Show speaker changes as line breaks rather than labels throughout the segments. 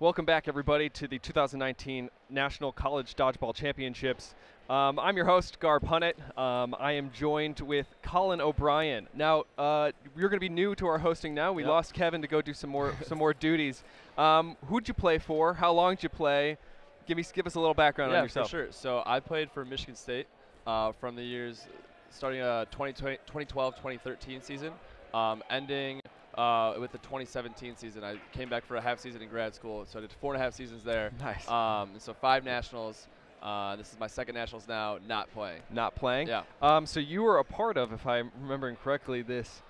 Welcome back, everybody, to the 2019 National College Dodgeball Championships. Um, I'm your host, Garb Hunnett. Um, I am joined with Colin O'Brien. Now, uh, you're going to be new to our hosting now. We
Yep.
lost Kevin to go do some more some more duties. Um, who'd you play for? How long did you play? Give me give us a little background
yeah,
on yourself.
Yeah, for sure. So I played for Michigan State uh, from the years starting uh, 2020 2012 2013 season, um, ending uh, with the 2017 season. I came back for a half season in grad school, so I did four and a half seasons there.
Nice.
Um, and so five nationals. Uh, this is my second nationals now, not playing.
Not playing.
Yeah.
Um, so you were a part of, if I'm remembering correctly, this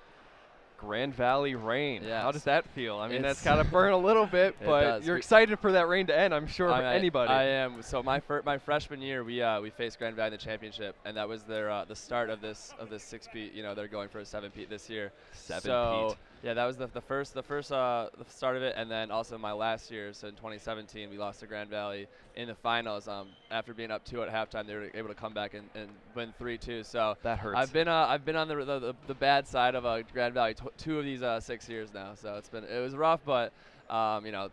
Grand Valley reign. How does that feel? I mean, that's
It's-
got to burn a little bit, but
does.
you're
We-
excited for that reign to end. I'm sure
I,
for anybody.
I am. So my my freshman year, we uh, we faced Grand Valley in the championship, and that was their uh, the start of this of this six peat. You know, they're going for a seven peat this year.
Seven
so,
peat.
Yeah, that was the, the first the first uh, the start of it, and then also my last year. So in 2017, we lost to Grand Valley in the finals. Um, after being up two at halftime, they were able to come back and, and win three two. So
that hurts.
I've been uh, I've been on the the, the, the bad side of uh, Grand Valley tw- two of these uh, six years now. So it's been it was rough, but um, you know,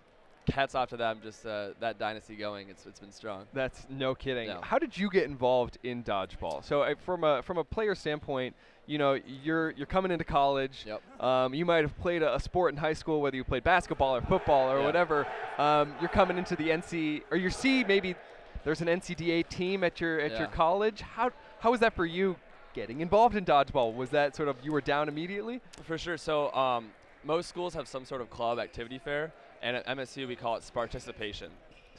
hats off to them. Just uh, that dynasty going. It's it's been strong.
That's no kidding.
No.
How did you get involved in dodgeball? So uh, from a from a player standpoint, you know, you're you're coming into college.
Yep.
Um, you might have played a, a sport in high school, whether you played basketball or football or
Yeah.
whatever. Um, you're coming into the NC or your C maybe there's an NCDA team at your at your
Yeah.
college. How how was that for you? Getting involved in dodgeball was that sort of you were down immediately?
For sure. So um, most schools have some sort of club activity fair, and at MSU we call it Sparticipation. You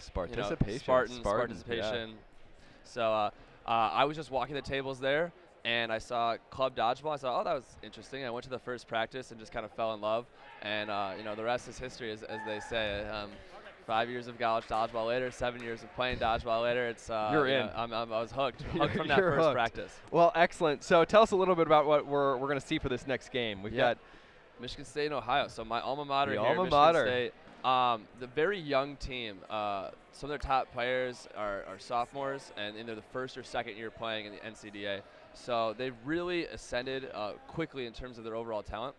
know,
Participation.
Spartan,
Spartan, yeah.
So uh, uh, I was just walking the tables there, and I saw club dodgeball. I thought, oh, that was interesting. I went to the first practice and just kind of fell in love. And uh, you know, the rest is history, as, as they say. Um, five years of college dodgeball later, seven years of playing dodgeball later. It's uh,
You're
you
in.
know, I'm, I'm, I was hooked, hooked from that first
hooked.
practice.
Well, excellent. So tell us a little bit about what we're we're going to see for this next game. We've
Yeah.
got
Michigan State and Ohio. So my alma mater
The
here,
alma
Michigan
mater.
State. Um, the very young team. Uh, some of their top players are, are sophomores, and, and they're the first or second year playing in the NCDA. So they've really ascended uh, quickly in terms of their overall talent.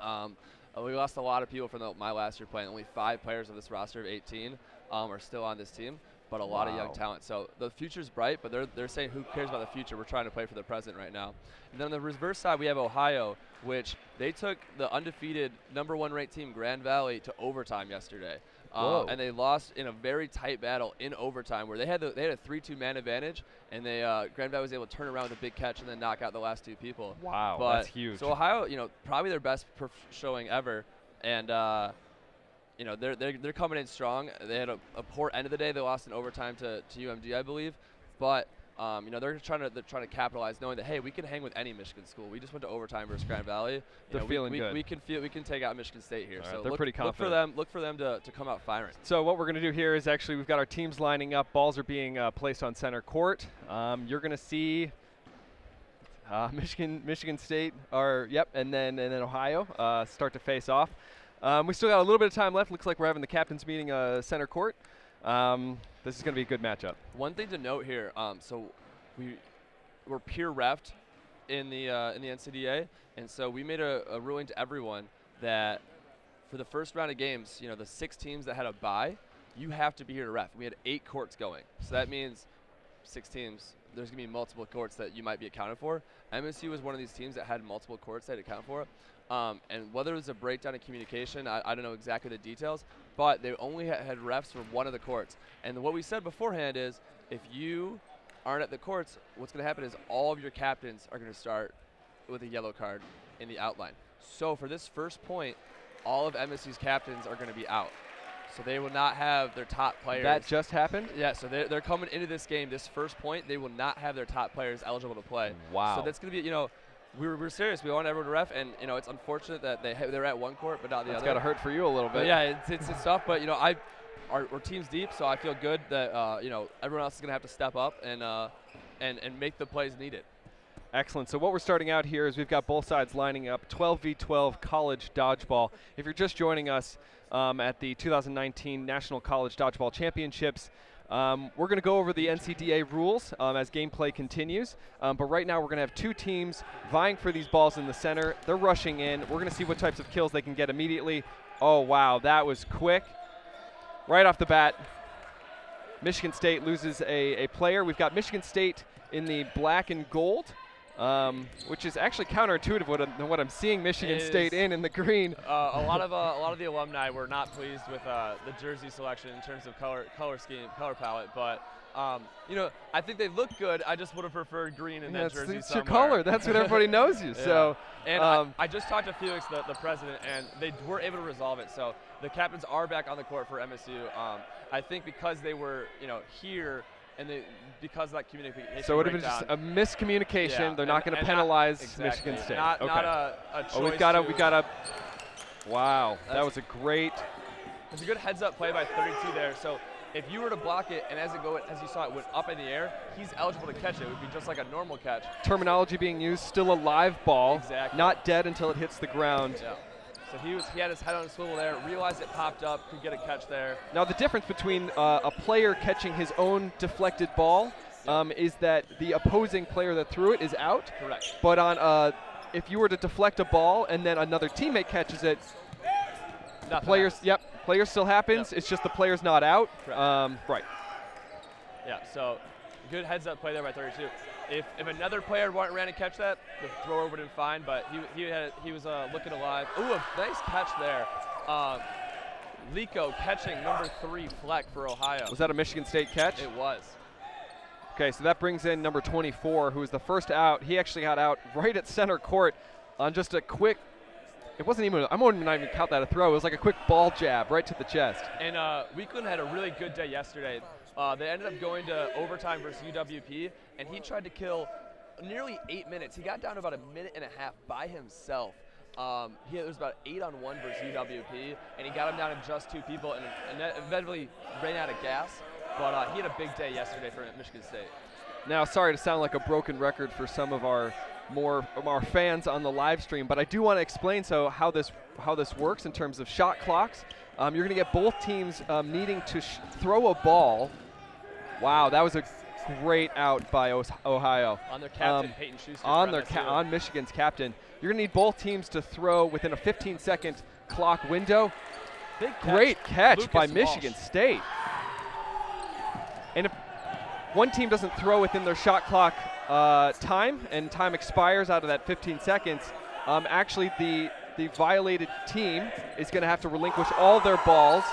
Um, uh, we lost a lot of people from the, my last year playing. Only five players of this roster of 18 um, are still on this team, but a lot of young talent. So the future's bright, but they're, they're saying who cares about the future? We're trying to play for the present right now. And then on the reverse side, we have Ohio, which they took the undefeated number one ranked team, Grand Valley, to overtime yesterday. Uh, and they lost in a very tight battle in overtime, where they had the, they had a three-two man advantage, and they uh, Grand was able to turn around with a big catch and then knock out the last two people.
wow,
But
that's huge.
So Ohio, you know, probably their best perf- showing ever, and uh, you know they're, they're they're coming in strong. They had a, a poor end of the day. They lost in overtime to, to UMD, I believe, but. Um, you know they're trying to they're trying to capitalize, knowing that hey, we can hang with any Michigan school. We just went to overtime versus Grand Valley. You
They're
know,
feeling
we,
good.
We can feel we can take out Michigan State here.
All right,
so
they're
look,
pretty
look for them. Look for them to, to come out firing.
So what we're going to do here is actually we've got our teams lining up. Balls are being uh, placed on center court. Um, you're going to see uh, Michigan, Michigan State, or yep, and then and then Ohio uh, start to face off. Um, we still got a little bit of time left. Looks like we're having the captains meeting uh, center court. Um, this is going to be a good matchup.
One thing to note here, um, so we were peer refed in the uh, in the NCDA, and so we made a, a ruling to everyone that for the first round of games, you know, the six teams that had a bye, you have to be here to ref. We had eight courts going, so that means six teams. There's gonna be multiple courts that you might be accounted for. MSU was one of these teams that had multiple courts that account for it. Um, and whether it was a breakdown in communication, I, I don't know exactly the details, but they only ha- had refs for one of the courts. And what we said beforehand is if you aren't at the courts, what's going to happen is all of your captains are going to start with a yellow card in the outline. So for this first point, all of MSU's captains are going to be out. So they will not have their top players.
That just happened.
yeah, so they're, they're coming into this game, this first point, they will not have their top players eligible to play.
Wow.
So that's going to be, you know, we were, we we're serious. We want everyone to ref, and, you know, it's unfortunate that they they're at one court but not the
That's
other.
It's got to hurt for you a little bit.
But yeah, it's, it's, it's tough. But you know, I our, our team's deep, so I feel good that uh, you know everyone else is gonna have to step up and uh, and and make the plays needed.
Excellent. So what we're starting out here is we've got both sides lining up 12v12 college dodgeball. If you're just joining us um, at the 2019 National College Dodgeball Championships, um, we're going to go over the NCDA rules um, as gameplay continues. Um, but right now we're going to have two teams vying for these balls in the center. They're rushing in. We're going to see what types of kills they can get immediately. Oh wow, that was quick. right off the bat, Michigan State loses a, a player. We've got Michigan State in the black and gold, um, which is actually counterintuitive what I'm, what I'm seeing Michigan
It
State in in the green.
Uh, a lot of uh, a lot of the alumni were not pleased with uh, the jersey selection in terms of color color scheme color palette, but um, you know I think they look good. I just would have preferred green in
Yeah,
that jersey
it's your color. That's what everybody knows you.
Yeah.
So,
And
um,
I, I just talked to Felix, the, the president, and they were able to resolve it. So the captains are back on the court for MSU. Um, I think because they were, you know, here and they because of that communication.
so it would have been just a miscommunication.
Yeah,
They're not going to
and
penalize
exactly.
Michigan State.
Not,
okay.
not a, a choice.
oh, we've got a we got a. Wow, that was a great.
It's a good heads up play by 32 there. So if you were to block it and as it go as you saw it went up in the air, he's eligible to catch it. It would be just like a normal catch.
terminology being used, still a live ball,
Exactly.
not dead until it hits the ground.
Yeah. So he was he had his head on a swivel there, realized it popped up, could get a catch there.
Now the difference between uh, a player catching his own deflected ball um, is that the opposing player that threw it is out,
Correct.
but on uh, if you were to deflect a ball and then another teammate catches it,
Nothing
players,
happens.
yep, player still happens.
Yep.
It's just the player's not out. Um, right.
Yeah, so good heads up play there by 32. If, if another player ran and catch that, the thrower would have been fine, but he, he, had, he was uh, looking alive. Ooh, a nice catch there. Um, Lico catching number three Fleck for Ohio.
Was that a Michigan State catch?
It was.
Okay, so that brings in number 24, who was the first out. He actually got out right at center court on just a quick. It wasn't even. I wouldn't even count that a throw. It was like a quick ball jab right to the chest.
And uh, Weekland had a really good day yesterday. Uh, they ended up going to overtime versus UWP, and he tried to kill nearly eight minutes. He got down to about a minute and a half by himself. Um, he was about eight on one versus UWP, and he got him down to just two people, and, and eventually ran out of gas. But uh, he had a big day yesterday for Michigan State.
Now, sorry to sound like a broken record for some of our more our fans on the live stream, but I do want to explain so how this how this works in terms of shot clocks. Um, you're going to get both teams um, needing to sh- throw a ball. Wow, that was a great out by Os- Ohio.
On their captain,
Um,
Peyton Schuster.
on their on Michigan's captain. You're going to need both teams to throw within a 15 second clock window.
Big catch.
Great catch
Lucas
by
Walsh.
Michigan State. And if one team doesn't throw within their shot clock uh, time and time expires out of that 15 seconds, um, actually the the violated team is going to have to relinquish all their balls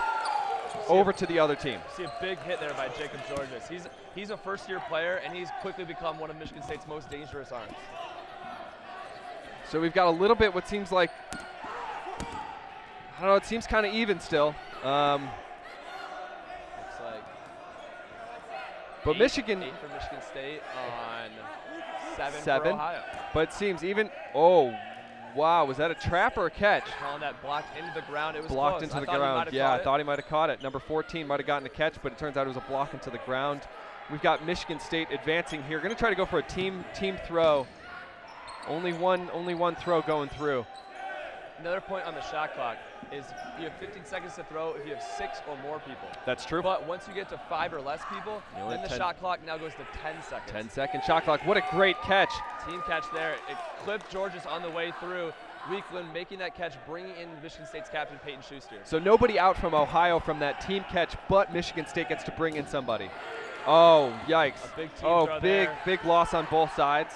over to the other team.
See a big hit there by Jacob Georges. He's he's a first-year player, and he's quickly become one of Michigan State's most dangerous arms.
So we've got a little bit what seems like I don't know. It seems kind of even still. Um,
Looks like.
But
eight-
Michigan,
eight for Michigan State on seven,
Seven. but it seems even. Oh, wow! Was that a trap or a catch?
Calling that blocked into the ground. It was
blocked
close.
into
I
the
thought he might
ground. Yeah, I thought he might have caught it. Number 14 might have gotten a catch, but it turns out it was a block into the ground. We've got Michigan State advancing here. Going to try to go for a team team throw. Only one only one throw going through.
Another point on the shot clock is you have 15 seconds to throw if you have six or more people.
That's true.
But once you get to five or less people,
You
then the
10
shot clock now goes to 10 seconds.
10 second shot clock. What a great catch.
Team catch there. It clipped Georges on the way through. Weekland making that catch, bringing in Michigan State's captain Peyton Schuster.
So nobody out from Ohio from that team catch, but Michigan State gets to bring in somebody. Oh, yikes.
A big team
oh, big,
there.
big loss on both sides.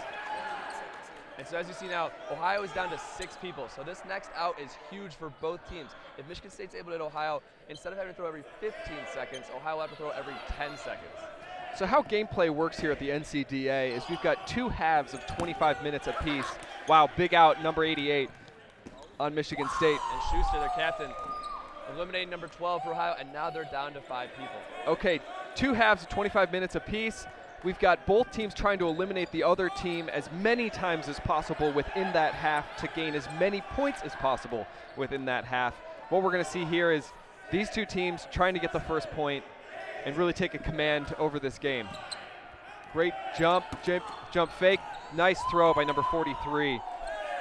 And so as you see now, Ohio is down to six people. So this next out is huge for both teams. If Michigan State's able to hit Ohio, instead of having to throw every 15 seconds, Ohio will have to throw every 10 seconds.
So how gameplay works here at the NCDA is we've got two halves of 25 minutes apiece. Wow, big out, number 88 on Michigan State.
And Schuster, their captain, eliminating number 12 for Ohio, and now they're down to five people.
Okay, two halves of 25 minutes apiece. We've got both teams trying to eliminate the other team as many times as possible within that half to gain as many points as possible within that half. What we're going to see here is these two teams trying to get the first point and really take a command over this game. Great jump, jump, jump fake, nice throw by number 43.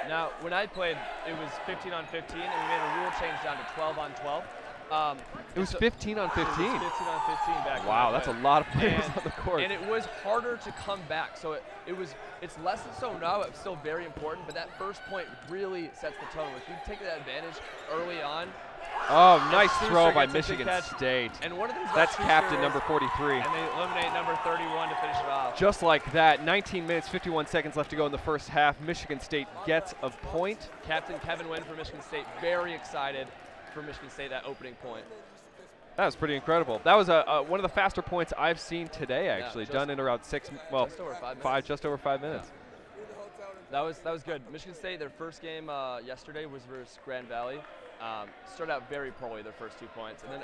Now, when I played, it was 15 on 15, and we made a rule change down to 12 on 12. Um,
It was 15 on
it was
15.
15 on 15 back.
Wow, that's a lot of players
And-
on the court.
And it was harder to come back. So it, it was it's less than so now. It's still very important, but that first point really sets the tone. If you take that advantage early on,
Oh, nice throw by
gets a big
Michigan. State.
And one of the
That's captain
is-
number 43.
And they eliminate number 31 to finish it off.
Just like that, 19 minutes, 51 seconds left to go in the first half. Michigan State gets a point.
Captain Kevin Wynn for Michigan State, very excited for Michigan State that opening point.
That was pretty incredible. That was a, one of the faster points I've seen today, actually,
just-
done in around six, well,
Just over five minutes.
five, just over five minutes.
That was that was good. Michigan State, their first game uh, yesterday was versus Grand Valley. Um, started out very poorly their first two points, and then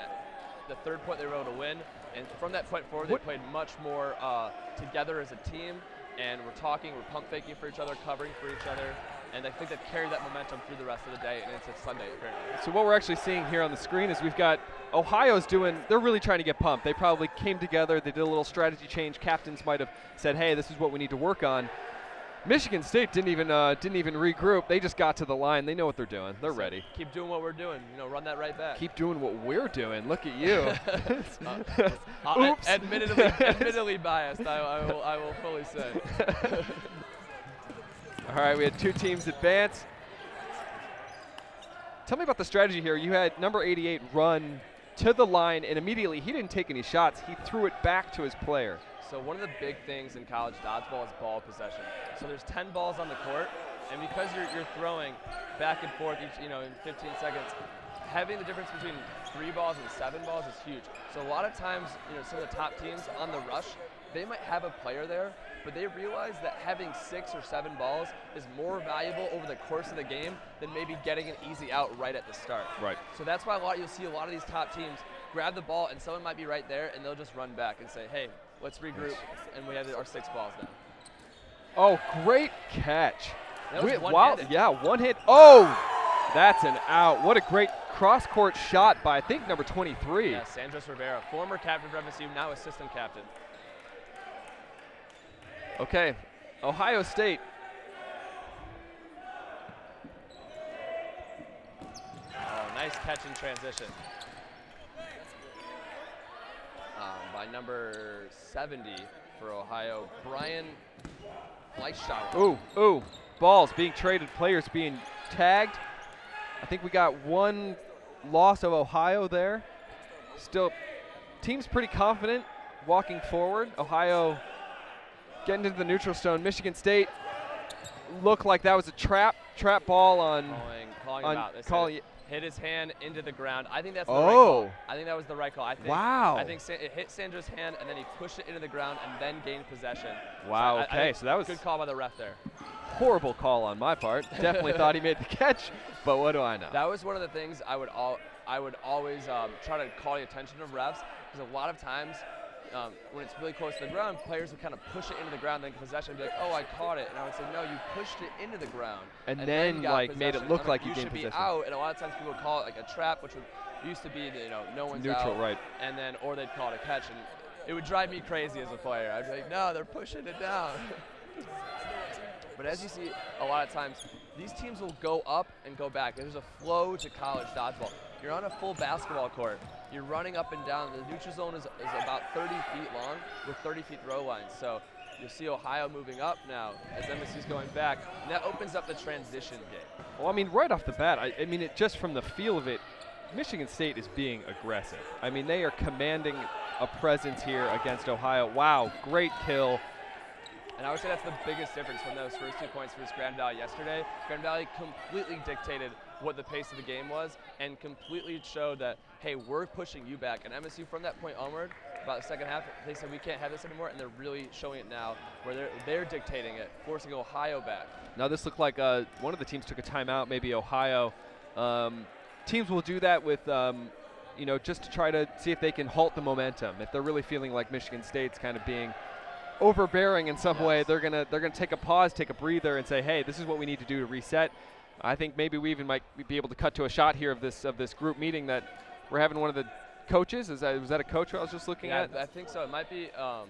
the third point they were able to win. And from that point forward,
What-
they played much more uh, together as a team. And we're talking, we're pump faking for each other, covering for each other, and I think they've carried that momentum through the rest of the day and into Sunday apparently.
So what we're actually seeing here on the screen is we've got Ohio's doing. They're really trying to get pumped. They probably came together. They did a little strategy change. Captains might have said, "Hey, this is what we need to work on." Michigan State didn't even uh, didn't even regroup. They just got to the line. They know what they're doing. They're
So
ready.
Keep doing what we're doing. You know, run that right back.
Keep doing what we're doing. Look at you.
Uh, ad-
Oops.
admittedly, admittedly biased. I, I will, I will fully say.
All right, we had two teams advance. Tell me about the strategy here. You had number 88 run to the line, and immediately he didn't take any shots. He threw it back to his player.
So one of the big things in college dodgeball is ball possession. So there's 10 balls on the court, and because you're, you're throwing back and forth each, you know, in 15 seconds, having the difference between three balls and seven balls is huge. So a lot of times, you know, some of the top teams on the rush, they might have a player there, but they realize that having six or seven balls is more valuable over the course of the game than maybe getting an easy out right at the start.
Right.
So that's why a lot you'll see a lot of these top teams grab the ball and someone might be right there and they'll just run back and say, "Hey, let's regroup," and we have our six balls now.
Oh, great catch.
That was
Wi-
one-handed.
wow, yeah, one hit. Oh, that's an out. What a great cross-court shot by I think number 23.
Yeah, Sandros Rivera, former captain for MSU, now assistant captain.
Okay, Ohio State.
Oh, nice catch in transition. Um, by number 70 for Ohio, Brian Fleischauer.
Ooh, ooh, balls being traded, players being tagged. I think we got one loss of Ohio there. Still, team's pretty confident walking forward. Ohio getting into the neutral zone. Michigan State looked like that was a trap, trap ball on.
Calling, calling
on
him out. They said
calling
it hit his hand into the ground. I think that's the
Oh.
right call. I think that was the right call. I think,
Wow.
I think it hit Sandra's hand and then he pushed it into the ground and then gained possession.
Wow,
I- I
okay, so that was-
good call by the ref there.
Horrible call on my part. Definitely thought he made the catch, but what do I know?
That was one of the things I would all I would always um, try to call the attention of refs because a lot of times um, when it's really close to the ground, players would kind of push it into the ground, then possession, and be like, "Oh, I caught it," and I would say, "No, you pushed it into the ground."
And then,
got
like, made it look like you
you
gained
should be
possession.
out, and a lot of times people would call it like a trap, which would used to be, the, you know, no one's
Neutral,
out,
right.
and then or they'd call it a catch, and it would drive me crazy as a player. I'd be like, "No, they're pushing it down." But as you see, a lot of times, these teams will go up and go back. There's a flow to college dodgeball. You're on a full basketball court. You're running up and down. The neutral zone is, is about 30 feet long with 30 feet throw lines. So you'll see Ohio moving up now as MSU's going back. And that opens up the transition game.
Well, I mean, right off the bat, I, I mean, it just from the feel of it, Michigan State is being aggressive. I mean, they are commanding a presence here against Ohio. Wow, great kill.
And I would say that's the biggest difference from those first two points versus Grand Valley yesterday. Grand Valley completely dictated what the pace of the game was and completely showed that, hey, we're pushing you back. And MSU from that point onward, about the second half, they said we can't have this anymore, and they're really showing it now where they're, they're dictating it, forcing Ohio back.
Now, this looked like uh, one of the teams took a timeout, maybe Ohio. Um, teams will do that with, um, you know, just to try to see if they can halt the momentum. If they're really feeling like Michigan State's kind of being overbearing in some way, they're gonna they're gonna take a pause, take a breather, and say, hey, this is what we need to do to reset. I think maybe we even might be able to cut to a shot here of this of this group meeting that we're having one of the coaches. Is that was that a coach I was just looking
Yeah,
at?
I think so. It might be, um,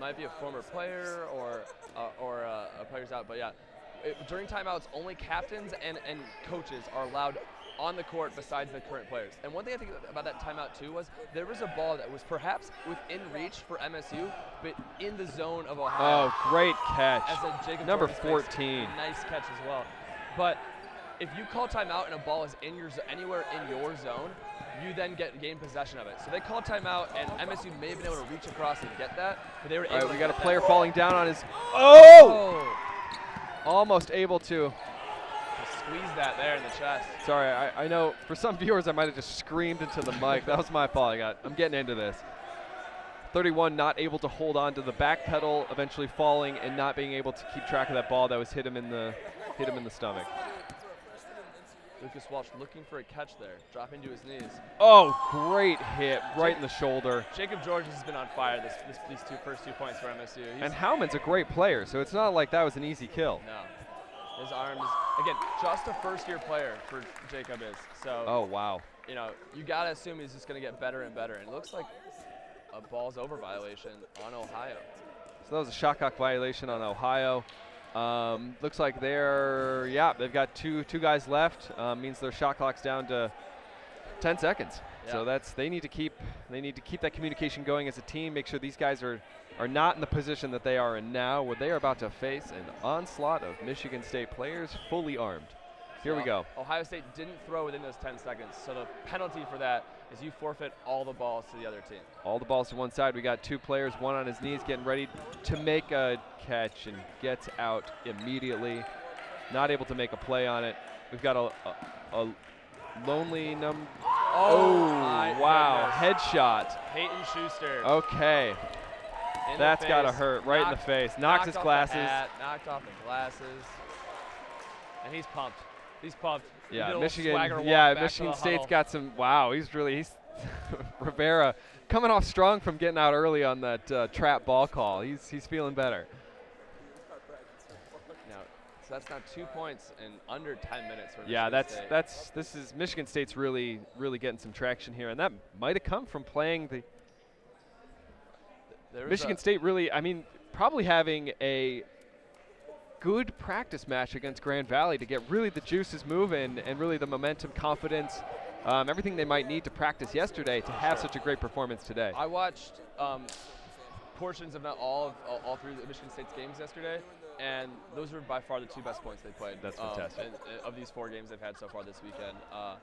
might be a former player or uh, or uh, a player's out. But yeah, it, during timeouts, only captains and, and coaches are allowed on the court besides the current players. And one thing I think about that timeout too was there was a ball that was perhaps within reach for MSU, but in the zone of Ohio.
Oh, great catch.
As a Jacob
Number
Jordan's
14.
Nice catch as well. But if you call timeout and a ball is in your anywhere in your zone, you then get gain possession of it. So they called timeout, and MSU may have been able to reach across and get that, but they were
All right, we got a player
that.
falling down on his. Oh!
Oh!
Almost able to.
Squeeze that there in the chest.
Sorry, I, I know for some viewers I might have just screamed into the mic. That was my fault. I got. I'm getting into this. 31 not able to hold on to the back pedal, eventually falling and not being able to keep track of that ball that was hit him in the hit him in the stomach.
Lucas Walsh looking for a catch there, dropping to his knees.
Oh, great hit right in the shoulder.
Jacob Georges has been on fire this, this these two first two points for MSU. He's,
And Howman's a great player, so it's not like that was an easy kill.
no, his arms again just a first year player for Jacob is. So
Oh wow.
you know you gotta assume he's just gonna get better and better. And it looks like a balls over violation on Ohio.
So that was a shot clock violation on Ohio. Um, looks like they're yeah they've got two two guys left. Um, means their shot clock's down to 10 seconds. So that's they need to keep they need to keep that communication going as a team. Make sure these guys are are not in the position that they are in now, where they are about to face an onslaught of Michigan State players fully armed. Here we go.
Ohio State didn't throw within those 10 seconds, so the penalty for that is you forfeit all the balls to the other team.
All the balls to one side. We got two players, one on his knees, getting ready to make a catch and gets out immediately. Not able to make a play on it. We've got a, a, a lonely num.
Oh, oh my
wow!
goodness.
Headshot.
Peyton Schuster.
Okay,
in
that's gotta hurt right in the face. Knocks
knocked
his glasses.
hat, knocked off the glasses. And he's pumped. He's pumped. He did a
Yeah, Michigan. Yeah, Michigan
the
State's
huddle.
got some. Wow, he's really he's Rivera coming off strong from getting out early on that uh, trap ball call. He's he's feeling better.
Now, so that's now two points in under 10 minutes. For
Yeah,
Michigan
that's
State.
that's this is Michigan State's really really getting some traction here, and that might have come from playing the
There
Michigan State. Really, I mean, probably having a good practice match against Grand Valley to get really the juices moving and really the momentum, confidence, um, everything they might need to practice yesterday to have
Sure.
such a great performance today.
I watched um, portions of not all of all, all three of Michigan State's games yesterday, and those were by far the two best points they played.
That's
um,
fantastic.
and- and of these four games they've had so far this weekend, uh,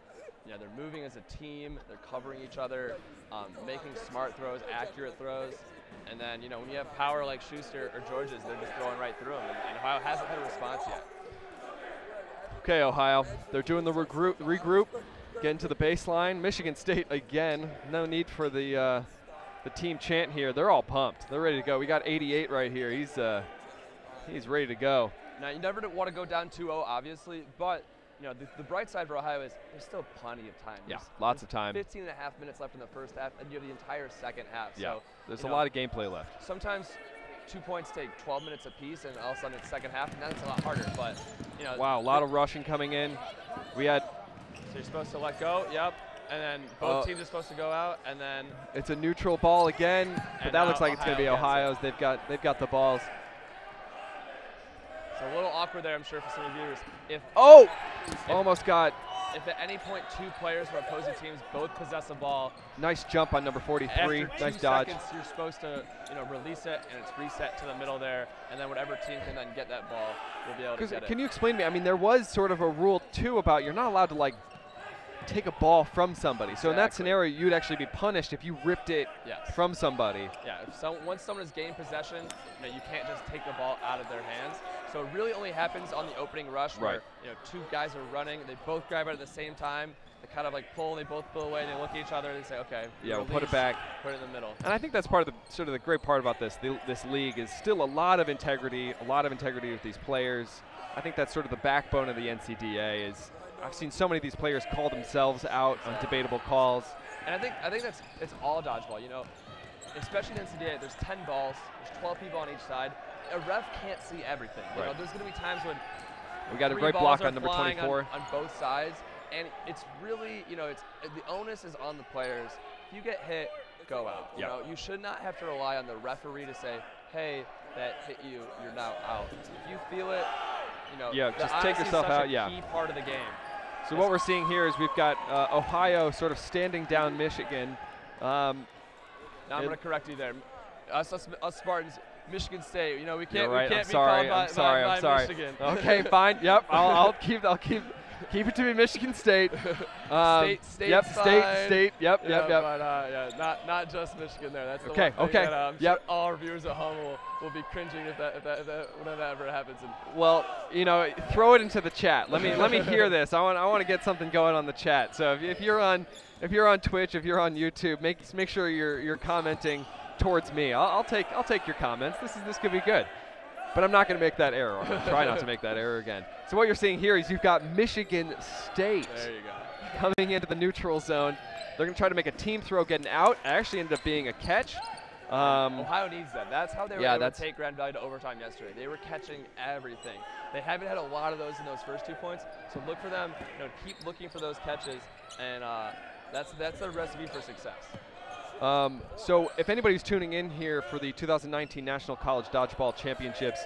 know, they're moving as a team, they're covering each other, um, making smart throws, accurate throws, and then you know when you have power like Schuster or Georges, they're just throwing right through them, and, and Ohio hasn't had a response yet.
Okay, Ohio. They're doing the regroup, regroup, getting to the baseline. Michigan State again. No need for the uh, the team chant here. They're all pumped. They're ready to go. We got 88 right here. He's uh, he's ready to go.
Now you never want to go down 2-0, obviously, but you know the, the bright side for Ohio is there's still plenty of time.
Yeah,
There's-
lots
there's
of time.
15 and a half minutes left in the first half, and you have the entire second half.
Yeah,
So
there's a
know,
lot of gameplay left.
sometimes two points take 12 minutes apiece, and all of a sudden it's second half, and that's a lot harder. But you know,
Wow, a lot of rushing coming in. We had
So you're supposed to let go. Yep. And then both
Uh,
teams are supposed to go out, and then
it's a neutral ball again, but that looks like it's going to be
Ohio
Ohio's. They've got they've got the balls.
It's a little awkward there, I'm sure, for some of the viewers. If
Oh, almost got
if at any point two players from opposing teams both possess a ball,
nice jump on number 43.
After
Nice dodge.
seconds, you're supposed to, you know, release it, and it's reset to the middle there, and then whatever team can then get that ball will be able to get it.
can you explain to me? I mean, there was sort of a rule too about you're not allowed to like take a ball from somebody. So in that scenario, you'd actually be punished if you ripped it
Yes.
from somebody.
Yeah. If some, once someone has gained possession, you, know, you can't just take the ball out of their hands. So it really only happens on the opening rush, where
Right.
you know two guys are running, they both grab it at the same time. They kind of like pull, and they both pull away, they look at each other, and they say, "Okay,
Yeah, we'll put it back.
put it in the middle."
And I think that's part of the sort of the great part about this the, this league is still a lot of integrity, a lot of integrity with these players. I think that's sort of the backbone of the NCDA. Is I've seen so many of these players call themselves out on debatable calls.
And I think I think that's it's all dodgeball. You know, especially in NCAA, there's 10 balls, there's 12 people on each side. A ref can't see everything. You know,
Right.
there's going to be times when
We got a great block on number 24.
on, on both sides, and it's really you know it's the onus is on the players. If you get hit, go out. You know, you should not have to rely on the referee to say, "Hey, that hit you, you're now out." If you feel it, you know,
Yeah, just take yourself out,
A
yeah.
key part of the game.
So what we're seeing here is we've got uh, Ohio sort of standing down Michigan. Um,
Now I'm going to correct you there. Us, us, us Spartans, Michigan State. You know, we can't.
You're right.
We can't
I'm
be
sorry.
called by,
I'm sorry.
by,
I'm
by
sorry.
Michigan.
Okay, fine. Yep. I'll, I'll keep. I'll keep. Keep it to be Michigan State. Um,
State- state's
yep, state,
fine.
state. Yep,
yeah,
yep, yep.
But uh, yeah, not not just Michigan there. That's the
Okay, okay,
that I'm
yep.
sure all our viewers at home will, will be cringing if that, if that, if that whenever that ever happens. And
Well, you know, throw it into the chat. Let me let me hear this. I want I want to get something going on the chat. So if, if you're on if you're on Twitch, if you're on YouTube, make make sure you're you're commenting towards me. I'll, I'll take I'll take your comments. This is this could be good. But I'm not going to make that error. I'm gonna try not to make that error again. So what you're seeing here is you've got Michigan State
there you go.
coming into the neutral zone. They're going to try to make a team throw getting out. It actually ended up being a catch. Um,
Ohio needs that. That's how they were
yeah,
able
that's-
to take Grand Valley to overtime yesterday. They were catching everything. They haven't had a lot of those in those first two points, so look for them. You know, keep looking for those catches, and uh, that's that's the recipe for success.
Um, so, if anybody's tuning in here for the 2019 National College Dodgeball Championships,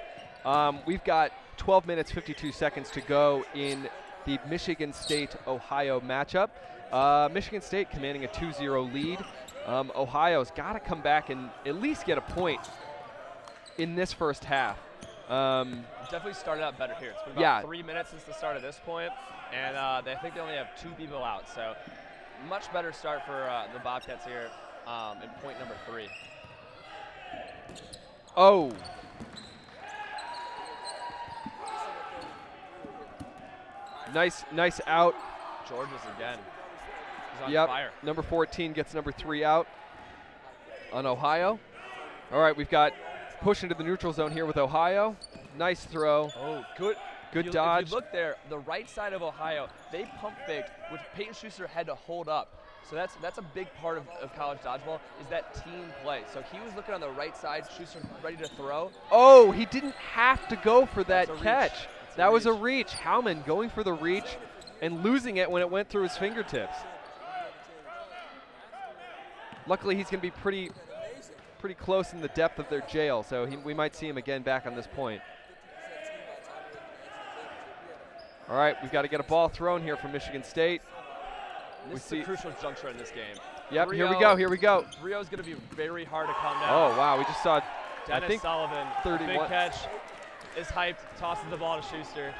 um, we've got 12 minutes 52 seconds to go in the Michigan State Ohio matchup. Uh, Michigan State commanding a 2-0 lead. Um, Ohio's got to come back and at least get a point in this first half. Um,
Definitely started out better here. It's been about
Yeah.
three minutes since the start of this point, and uh, they, I think they only have two people out. So much better start for uh, the Bobcats here um, in point number three.
oh, nice, nice out.
Georges again. He's on
Yep.
fire.
Number 14 gets number three out on Ohio. All right, we've got push into the neutral zone here with Ohio. Nice throw.
Oh, good.
Good
if you,
dodge.
If you look there, the right side of Ohio, they pump faked, which Peyton Schuster had to hold up. So that's that's a big part of, of college dodgeball is that team play. So he was looking on the right side, Schuster ready to throw.
Oh, he didn't have to go for that
reach.
catch. That was a
reach.
reach. Howman going for the reach and losing it when it went through his fingertips. Luckily, he's going to be pretty pretty close in the depth of their jail, so he, we might see him again back on this point. All right, we've got to get a ball thrown here from Michigan State.
And
We
is
see-
a crucial juncture in this game.
Yep, here we go, here we go.
Rio's going to be very hard to come down.
Oh, wow, we just saw, I
Dennis
think,
Sullivan,
31
big catch, is hyped, tosses the ball to Schuster.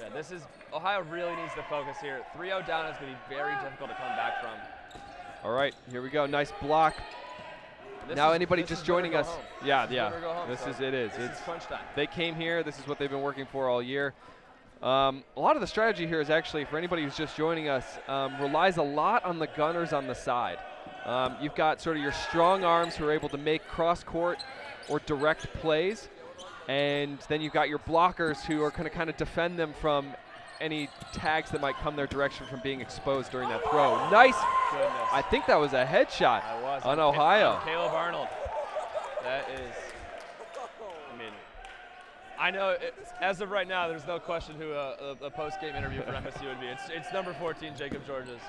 Yeah, this is Ohio really needs to focus here. 3-0 down is going to be very difficult to come back from.
all right, here we go. Nice block. Now,
is-
anybody just joining us,
home.
yeah,
This
yeah,
home,
this
so
is it is.
This
it's
is crunch time.
they came here. This is what they've been working for all year. Um, a lot of the strategy here is actually, for anybody who's just joining us, um, relies a lot on the gunners on the side. Um, you've got sort of your strong arms who are able to make cross court or direct plays, and then you've got your blockers who are going to kind of defend them from any tags that might come their direction from being exposed during that throw. Nice.
Goodness.
I think that was a headshot
was
on Ohio.
on Caleb Arnold. That is. I know it, as of right now, there's no question who a, a, a post-game interview for MSU would be. It's, it's number 14, Jacob Georges.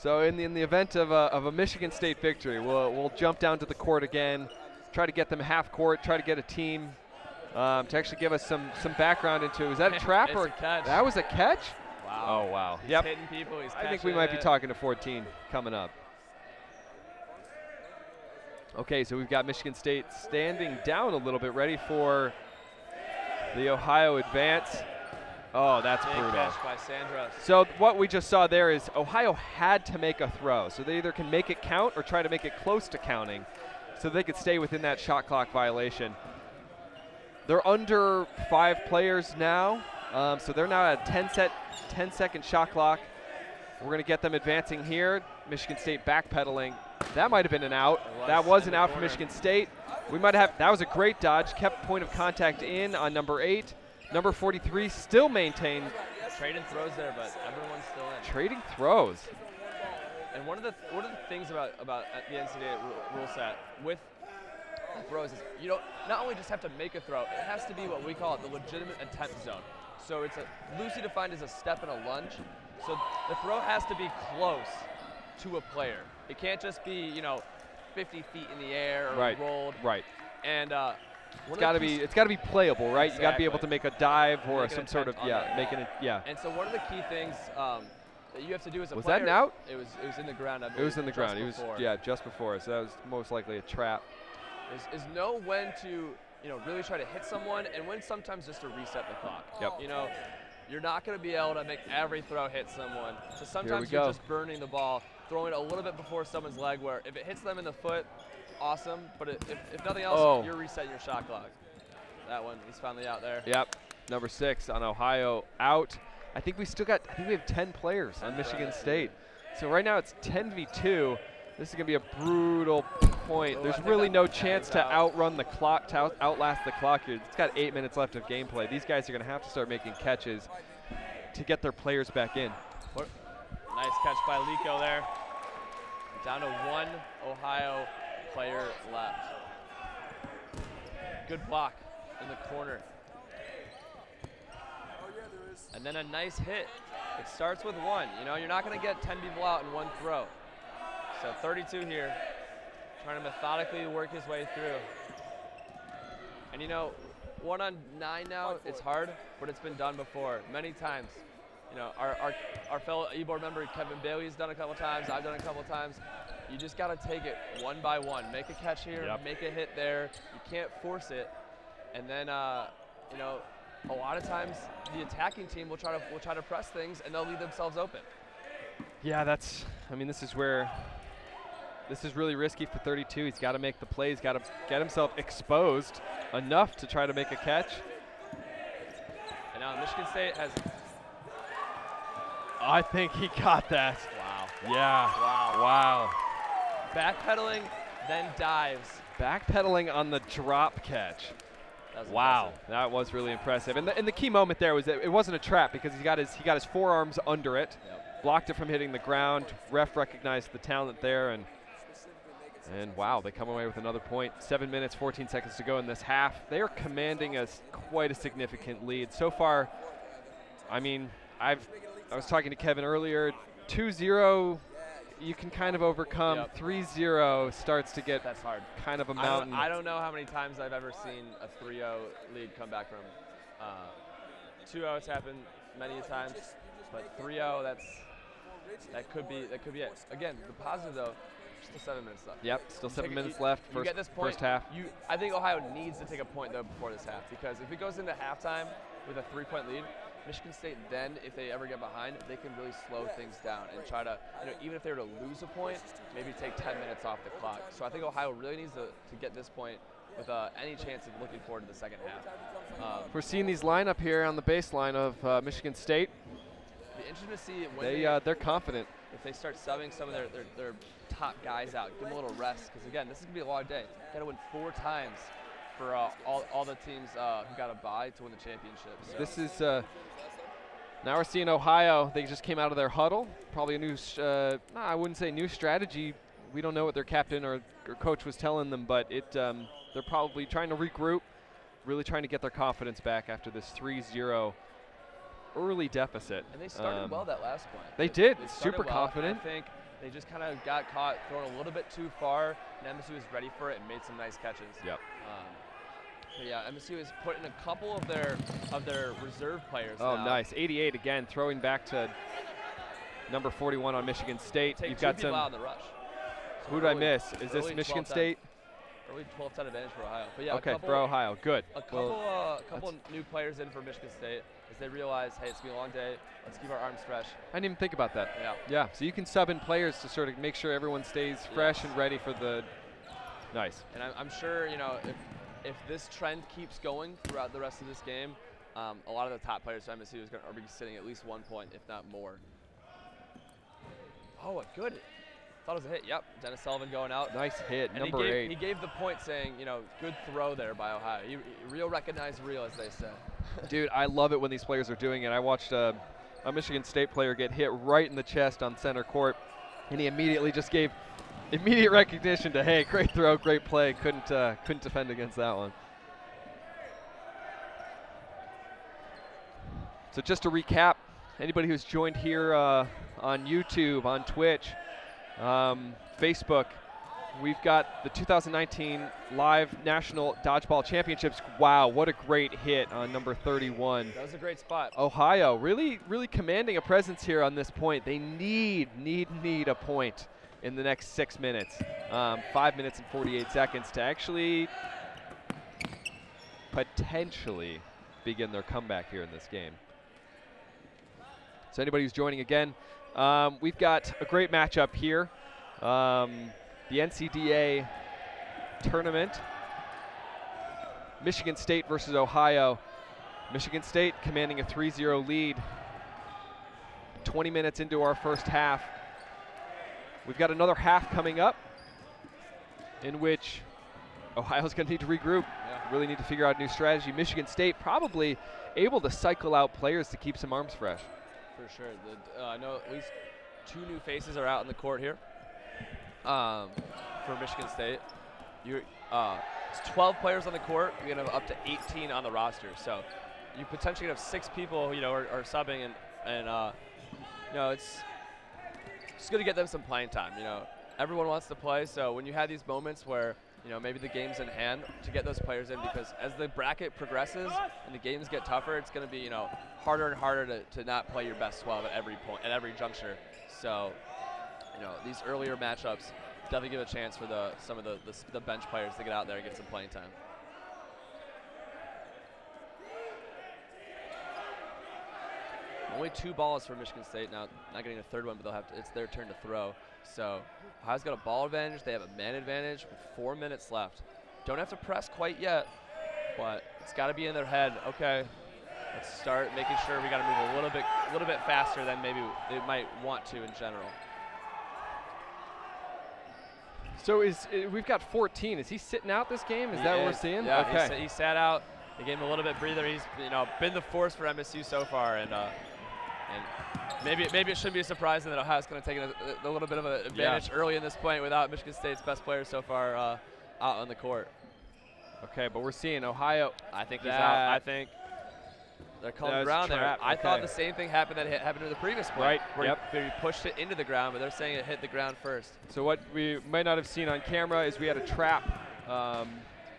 So in the, in the event of a, of a Michigan State victory, we'll, we'll jump down to the court again, try to get them half court, try to get a team um, to actually give us some some background into. Was that a trap or
a catch.
that was a catch?
Wow.
Oh wow.
He's
Yep.
hitting people. He's
I think we
catching
might be talking to 14 coming up. Okay, so we've got Michigan State standing down a little bit, ready for the Ohio advance. Oh, that's
Big
brutal.
catch by Sandra.
So what we just saw there is Ohio had to make a throw. So they either can make it count or try to make it close to counting so they could stay within that shot clock violation. They're under five players now. Um, so they're now at a 10 set 10 second shot clock. We're going to get them advancing here. Michigan State backpedaling. That might have been an out. That was an out for. Michigan State. We might have that was a great dodge. Kept point of contact in on number 8. Number 43 still maintained
Trading throws there, but everyone's still in.
trading throws.
And one of the one of the things about about uh, the NCAA ru- rule set with throws is you don't not only just have to make a throw, it has to be what we call it the legitimate attempt zone. So it's a loosely defined as a step and a lunge. So the throw has to be close to a player. It can't just be you know 50 feet in the air or
Right.
rolled.
Right.
And uh,
It's
one of
got to be it's got to be playable, right? You got to be able to make a dive or
Make
some sort of yeah, making it yeah.
And so one of the key things um, that you have to do as a
Was that
player.
an out?
It was. It was in the ground. I
It was in the
just
ground. It was yeah, just before. So that was most likely a trap.
Is, is know when to you know, really try to hit someone, and when sometimes just to reset the clock.
Yep.
You know, you're not going to be able to make every throw hit someone. So sometimes you're
go.
just burning the ball, throwing it a little bit before someone's leg. Where if it hits them in the foot, awesome. But if, if, if nothing else,
Oh.
you're resetting your shot clock. That one, he's finally out there.
Yep. Number six on Ohio out. I think we still got. I think we have 10 players on Michigan State. So right now it's 10 v 2. This is gonna be a brutal point.
Oh,
There's really no chance to
out.
outrun the clock, to outlast the clock here. It's got eight minutes left of gameplay. These guys are gonna have to start making catches to get their players back in.
Nice catch by Lico there. Down to one Ohio player left. Good block in the corner. And then a nice hit. It starts with one. You know, you're not going to get 10 people out in one throw. So 32 here, trying to methodically work his way through. And you know, one on nine now, it's hard, but it's been done before many times. You know, our, our, our fellow e-board member Kevin Bailey's done a couple times. I've done a couple times. You just got to take it one by one. Make a catch here,
Yep.
make a hit there. You can't force it. And then, uh, you know, a lot of times the attacking team will try to will try to press things and they'll leave themselves open.
Yeah, that's. I mean, this is where. This is really risky for 32. He's got to make the play. He's got to get himself exposed enough to try to make a catch.
And now Michigan State has
I think he got that.
wow
Yeah.
wow
Wow.
backpedaling, then dives.
Backpedaling on the drop catch.
That
Wow,
impressive.
that was really impressive. And the, and the key moment there was that it wasn't a trap because he got his he got his forearms under it,
Yep.
blocked it from hitting the ground. Ref recognized the talent there, and and wow, they come away with another point. Seven minutes, 14 seconds to go in this half. They are commanding us quite a significant lead so far. I mean, I've I was talking to Kevin earlier. 2-0, you can kind of overcome.
Yep.
3-0 starts to get
That's hard.
kind of a mountain.
don't, I don't know how many times I've ever seen a 3-0 lead come back from. Uh, 2-0 has happened many times, but 3-0 that's that could be that could be it. Again, the positive though, still seven minutes left.
Yep, still
You
seven minutes
you-
left.
You get this point.
first half.
You, I think Ohio needs to take a point though before this half because if it goes into halftime with a three-point lead, Michigan State then, if they ever get behind, they can really slow things down and try to, you know, even if they were to lose a point, maybe take 10 minutes off the clock. So I think Ohio really needs to, to get this point with uh, any chance of looking forward to the second half. Um,
We're seeing these lineup here on the baseline of uh, Michigan State.
be interesting to see when
They
they,
uh, they're confident.
if they start subbing some of their, their, their top guys out, give them a little rest. Because again, this is gonna be a long day. Got to win four times for uh, all, all the teams uh, who got a bye to win the championship. So
This is uh, now we're seeing Ohio. They just came out of their huddle. Probably a new. Uh, nah, I wouldn't say new strategy. We don't know what their captain or, or coach was telling them, but it um, they're probably trying to regroup, really trying to get their confidence back after this 3-0 early deficit.
and they started
Um,
well that last point.
they did,
started
super
well,
confident.
I think they just kind of got caught throwing a little bit too far, and MSU was ready for it and made some nice catches.
Yep.
Um, but yeah, MSU has put in a couple of their of their reserve players.
Oh,
now.
nice. 88 again, throwing back to number 41 on Michigan State.
Take
You've got some.
out in the rush. So
Who did I miss? Is this Michigan State?
Early 12-10 advantage for Ohio. But yeah,
okay,
couple,
for Ohio. Good.
A couple,
Well,
uh, couple new players in for Michigan State as they realize, hey, it's gonna be a long day. Let's keep our arms fresh.
I didn't even think about that.
Yeah.
Yeah, so you can sub in players to sort of make sure everyone stays fresh and ready for the. Nice.
And I'm, I'm sure, you know, if, if this trend keeps going throughout the rest of this game, um, a lot of the top players for MSU is are going to be sitting at least one point, if not more. Oh, a good. Thought it was a hit. Yep. Dennis Sullivan going out.
Nice hit,
And
number
he gave,
eight.
He gave the point saying, you know, good throw there by Ohio. He, he- real recognized real, as they say.
Dude, I love it when these players are doing it. I watched uh, a Michigan State player get hit right in the chest on center court, and he immediately just gave immediate recognition to, hey, great throw, great play. Couldn't uh, couldn't defend against that one. So just to recap, anybody who's joined here uh, on YouTube, on Twitch, um, Facebook, we've got the 2019 Live National Dodgeball Championships. Wow, what a great hit on number 31.
That was a great spot.
Ohio really, really commanding a presence here on this point. They need, need, need a point in the next six minutes, um, five minutes and 48 seconds to actually potentially begin their comeback here in this game. So anybody who's joining again, um, we've got a great matchup here. Um, the NCDA tournament. Michigan State versus Ohio. Michigan State commanding a 3-0 lead. 20 minutes into our first half. We've got another half coming up in which Ohio's going to need to regroup.
Yeah.
Really need to figure out a new strategy. Michigan State probably able to cycle out players to keep some arms fresh.
For sure. The, uh, I know at least two new faces are out in the court here um, for Michigan State. You, uh, it's 12 players on the court. You're gonna have up to 18 on the roster. So you potentially have six people, you know, are, are subbing, and and uh, you know, it's it's good to get them some playing time. You know, everyone wants to play. So when you have these moments where you know maybe the game's in hand, to get those players in, because as the bracket progresses and the games get tougher, it's going to be you know harder and harder to, to not play your best 12 at every point at every juncture. So you know these earlier matchups definitely give a chance for the some of the, the, the bench players to get out there and get some playing time. Only two balls for Michigan State now. Not getting a third one, but they'll have to, it's their turn to throw. So Ohio's got a ball advantage. They have a man advantage with four minutes left. Don't have to press quite yet, but it's got to be in their head. Okay, let's start making sure we got to move a little bit, a little bit faster than maybe they might want to in general.
So is uh, we've got 14. Is he sitting out this game? Is
He
that what we're seeing?
Yeah, he,
okay.
sa- he sat out. They gave him a little bit breather. He's you know been the force for MSU so far, and uh, and maybe maybe it shouldn't be surprising that Ohio's going to take a, a little bit of an advantage early in this point without Michigan State's best player so far uh, out on the court.
okay, but we're seeing Ohio.
I think he's out. I think they're calling ground there. I thought the same thing happened that hit, happened to the previous point,
Right,
where,
yep.
he pushed it into the ground, but they're saying it hit the ground first.
So what we might not have seen on camera is we had a trap um,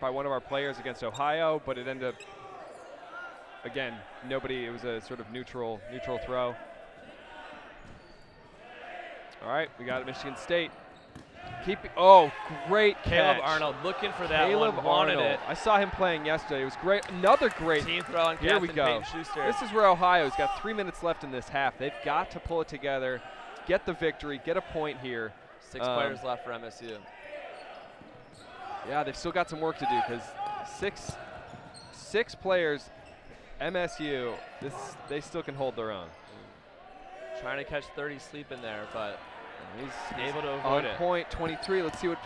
by one of our players against Ohio, but it ended up again nobody. It was a sort of neutral neutral throw. All right, we got Michigan State. Keep. Oh, great
Caleb
catch.
Arnold looking for that
Caleb
one, wanted
Arnold.
it.
I saw him playing yesterday. It was great. Another great
Team throw on
Here we go. This is where Ohio's got three minutes left in this half. They've got to pull it together, get the victory, get a point here.
Six
um,
players left for MSU.
Yeah, they've still got some work to do because six, six players, MSU, this they still can hold their own.
Trying to catch 30 sleep in there, but
He's,
able to
on
avoid it.
point 23. Let's see what.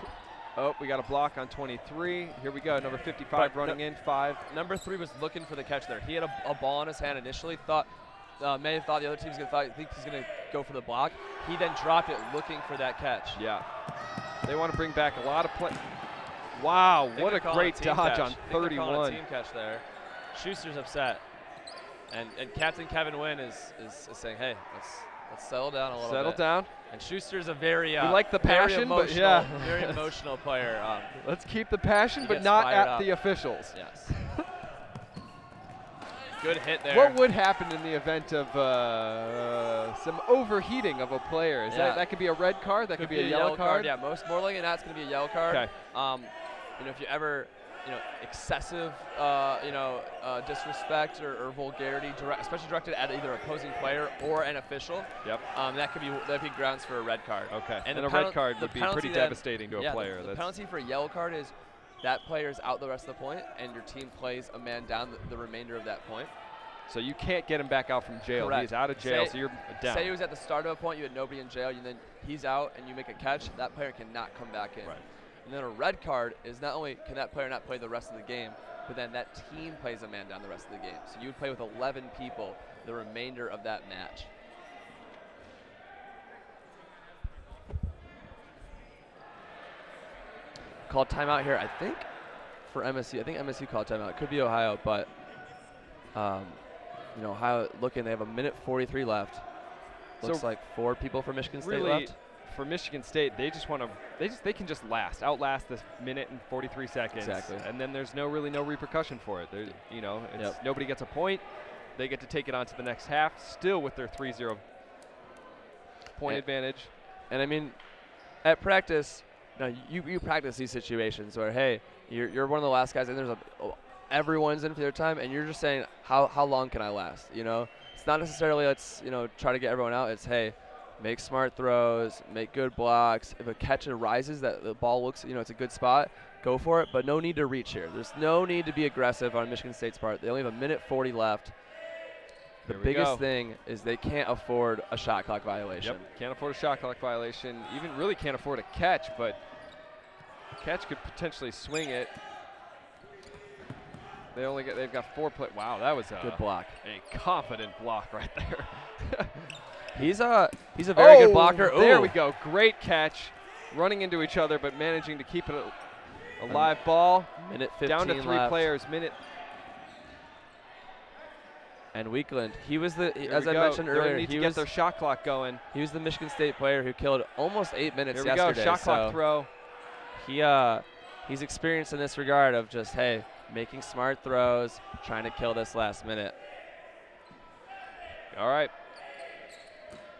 Oh, we got a block on 23. Here we go. Number 55
But
running in five.
Number three was looking for the catch there. He had a, a ball in his hand initially. Thought uh, may have thought the other team's gonna thought, think he's gonna go for the block. He then dropped it looking for that catch.
Yeah, they want to bring back a lot of play. Wow, what a great dodge
catch.
on
I think they're calling a
31.
team catch there. Schuster's upset, and and Captain Kevin Wynn is, is, is saying, hey, let's let's settle down a little
Settle
bit.
down.
And Schuster's a very uh,
like the passion, but yeah.
very emotional player. Um,
Let's keep the passion, but not at
up.
the officials.
yes. Good hit there.
What would happen in the event of uh, some overheating of a player? Is
Yeah.
that that could be a red card? That could, be, a yellow, card.
Yeah, most more likely than not, it's going to be a yellow card.
Okay.
Um, you know, if you ever, you know, excessive, uh, you know, uh, disrespect or, or vulgarity, direct, especially directed at either opposing player or an official,
Yep.
um, that could be that be grounds for a red card.
Okay.
And,
And, a red card would be pretty
then-
devastating to a
yeah, the-
player.
The,
That's
penalty for a yellow card is that player is out the rest of the point, and your team plays a man down the, the remainder of that point.
so you can't get him back out from jail.
Correct.
He's out of jail,
Say-
so you're down.
Say he was at the start of a point, you had nobody in jail, and then he's out, and you make a catch. That player cannot come back in.
Right.
And then a red card is not only can that player not play the rest of the game, but then that team plays a man down the rest of the game. So you would play with 11 people the remainder of that match. Called timeout here, I think, for MSU. I think MSU called timeout. It could be Ohio, but um, you know, Ohio looking. They have a minute 43 left.
So
Looks like four people for Michigan State
really,
left.
For Michigan State, they just want to. They just they can just last, outlast this minute and 43 seconds,
Exactly.
and then there's no really no repercussion for it. There, you know, it's,
Yep.
nobody gets a point. They get to take it on to the next half, still with their 3-0 point
And-
advantage.
And I mean, at practice, now you, you practice these situations where, hey, you're, you're one of the last guys, and there's a, oh, everyone's in for their time, and you're just saying, how how long can I last? You know, it's not necessarily let's you know try to get everyone out. It's hey, make smart throws, make good blocks. If a catch arises that the ball looks, you know, it's a good spot, go for it. But no need to reach here. There's no need to be aggressive on Michigan State's part. They only have a minute 40 left. The biggest
go.
thing is they can't afford a shot clock violation.
Yep. Can't afford a shot clock violation. Even really can't afford a catch, but catch could potentially swing it. They only get they've got four play. Wow, that was a,
Good block.
a confident block right there.
He's a he's a very
Oh,
good blocker.
There we go. Great catch. Running into each other, but managing to keep it a, a live ball.
Minute 15
Down to three
left.
players. Minute.
And Weakland, he was the
Here
as I
go.
mentioned
They're
earlier,
need
he
to
was
get their shot clock going.
he was the Michigan State player who killed almost eight minutes
Here we go. Shot clock
so
throw.
he uh he's experienced in this regard of just hey making smart throws, trying to kill this last minute.
All right.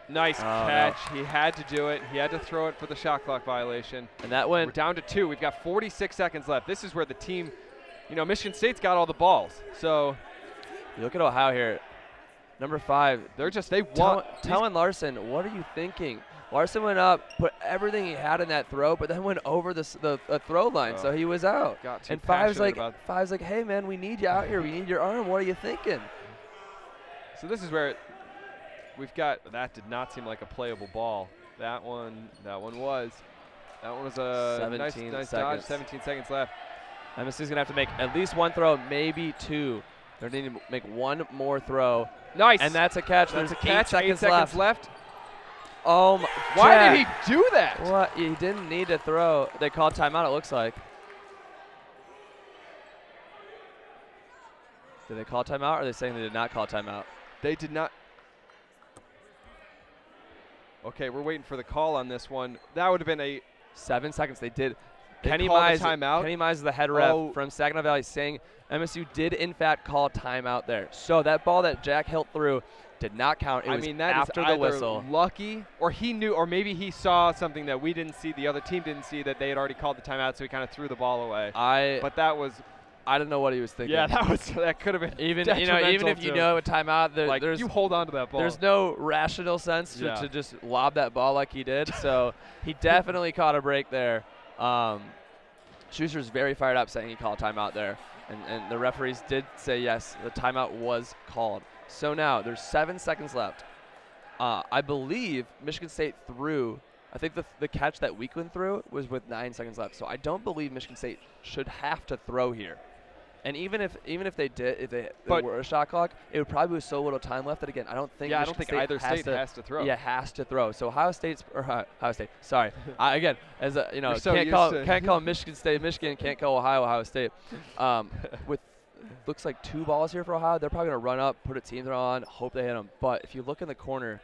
Nice
Oh, no.
catch. He had to do it. He had to throw it for the shot clock violation.
And that
We're
went
down to two. We've got 46 seconds left. This is where the team, you know, Michigan State's got all the balls. So
you look at Ohio here. Number five,
they're just, they want. these-
Tellin Larson, what are you thinking? Larson went up, put everything he had in that throw, but then went over the the, the throw line, so
Oh.
he was out.
Got too
And Five's like, Five's like, hey man, we need you out here. We need your arm. What are you thinking?
So this is where we've got, that did not seem like a playable ball. That one, that one was. That one was a nice,
17
nice dodge. 17 seconds left.
MSU's gonna have to make at least one throw, maybe two. They're needing to make one more throw,
Nice.
and that's a catch.
That's
There's
a catch.
Eight seconds,
seconds
left.
left.
Oh my!
Why
Jack.
did he do that?
What? He didn't need to throw. They called timeout. It looks like. Did they call timeout, or are they saying they did not call timeout?
They did not. Okay, we're waiting for the call on this one. That would have been a
Seven seconds. They did.
They
Kenny Mize,
timeout?
Kenny Mize, the head ref
Oh.
from Saginaw Valley, saying MSU did in fact call timeout there. So that ball that Jack Hilt threw did not count. It
I mean, that is
after the whistle.
lucky, or he knew, or maybe he saw something that we didn't see, the other team didn't see, that they had already called the timeout, so he kind of threw the ball away.
I
But that was,
I don't know what he was thinking.
yeah, that was that could have been
even you know even if you know a timeout, there,
like
there's
you hold on to that ball.
there's no rational sense to,
Yeah.
to just lob that ball like he did. So he definitely caught a break there. Um, Schuster's very fired up, saying he called timeout there, and, and the referees did say yes, the timeout was called. So now there's seven seconds left. Uh, I believe Michigan State threw. I think the, the catch that Weakland threw was with nine seconds left. So I don't believe Michigan State should have to throw here. And even if even if they did, if they,
But-
were a shot clock, it would probably be so little time left that again, I don't think.
yeah, I don't
Michigan
think either
has
state
to,
has to throw.
Yeah, has to throw. So Ohio State's or Ohio Ohio State. Sorry, I, again, as a you know,
so
can't call can't call Michigan State Michigan, can't call Ohio Ohio State. Um, with looks like two balls here for Ohio, they're probably gonna run up, put a team throw on, hope they hit them. But if you look in the corner,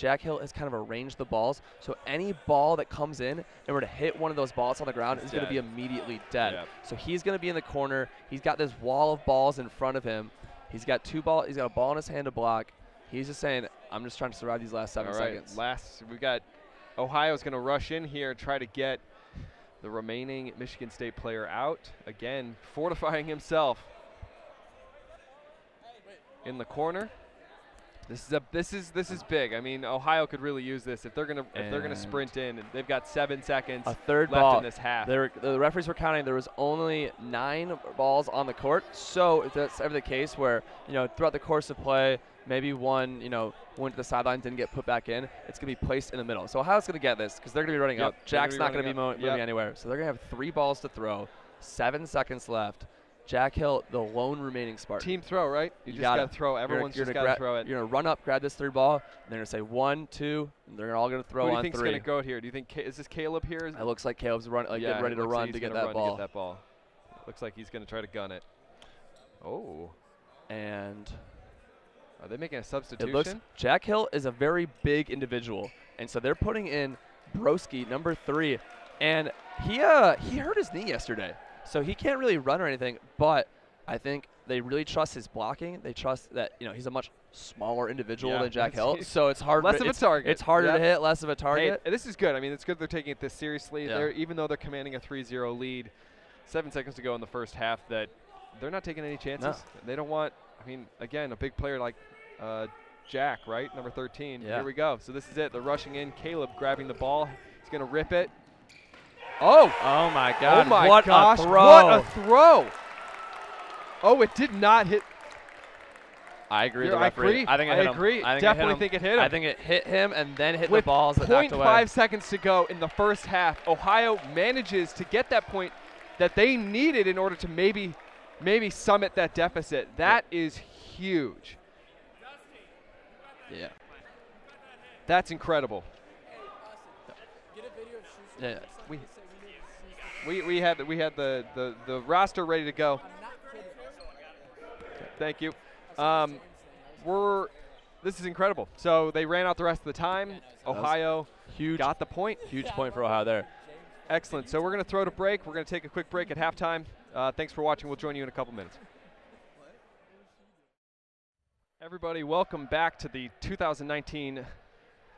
Jack Hill has kind of arranged the balls, so any ball that comes in and were to hit one of those balls on the ground is going to be immediately dead.
Yep.
So he's going to be in the corner. He's got this wall of balls in front of him. He's got two ball. He's got a ball in his hand to block. He's just saying, "I'm just trying to survive these last seven
All right,
seconds."
last we've got Ohio's going to rush in here, try to get the remaining Michigan State player out again, fortifying himself in the corner. This is a this is this is big. I mean, Ohio could really use this if they're gonna if they're gonna sprint in. And they've got seven seconds
a third
left
ball.
in this half.
There, the referees were counting. There was only nine balls on the court. So if that's ever the case, where you know throughout the course of play, maybe one you know went to the sideline, didn't get put back in, it's gonna be placed in the middle. So Ohio's gonna get this because they're gonna be running
Yep,
up.
they're gonna
Jack's
be
not gonna be mo-
up.
moving anywhere. So they're gonna have three balls to throw. Seven seconds left. Jack Hill, the lone remaining Spartan.
Team throw, right? You,
You
just
got
gotta
it.
throw.
You're
Everyone's
you're
just gotta
gra-
throw it.
You're gonna run up, grab this third ball, and they're gonna say one, two, and they're all gonna throw
Who do you think's
three.
gonna go here? Do you think Ca- is this Caleb here? Is-
It looks like Caleb's run, like
yeah,
getting ready to
like
run
he's
to get that
run
ball.
To get that ball. Looks like he's gonna try to gun it. Oh,
And
are they making a substitution?
It looks Jack Hill is a very big individual, and so they're putting in Broski number three, and he uh he hurt his knee yesterday, so he can't really run or anything. But I think they really trust his blocking. They trust that you know he's a much smaller individual
Yeah,
than Jack Hill, so it's hard.
Less
to,
of a target.
It's harder
Yep.
to hit, less of a
Hey,
target.
this is good. I mean, it's good they're taking it this seriously.
Yeah.
They're even though they're commanding a 3-0 lead, seven seconds to go in the first half. That they're not taking any chances. They don't want. I mean, again, a big player like uh, Jack, right, number 13.
Yeah.
Here we go. So this is it. They're rushing in. Caleb grabbing the ball. He's gonna rip it. Oh!
Oh my oh, God!
oh my
what
gosh!
a throw!
What a throw! Oh, it did not hit.
I agree. With the
I
referee.
agree.
I think it
I
hit him.
agree.
I think
Definitely
it
think it hit him.
I think it hit him and then hit
With
the balls that knocked away.
0.5 seconds to go in the first half, Ohio manages to get that point that they needed in order to maybe, maybe summit that deficit. That is huge.
Yeah.
That's incredible.
Yeah.
We, we, had we had the, the, the roster ready to go. Thank you. Um, we're this is incredible. So they ran out the rest of the time. Ohio
Huge.
got the point.
Huge point for Ohio there.
Excellent. So we're going to throw to break. We're going to take a quick break at halftime. Uh, thanks for watching. We'll join you in a couple minutes. Everybody, welcome back to the 2019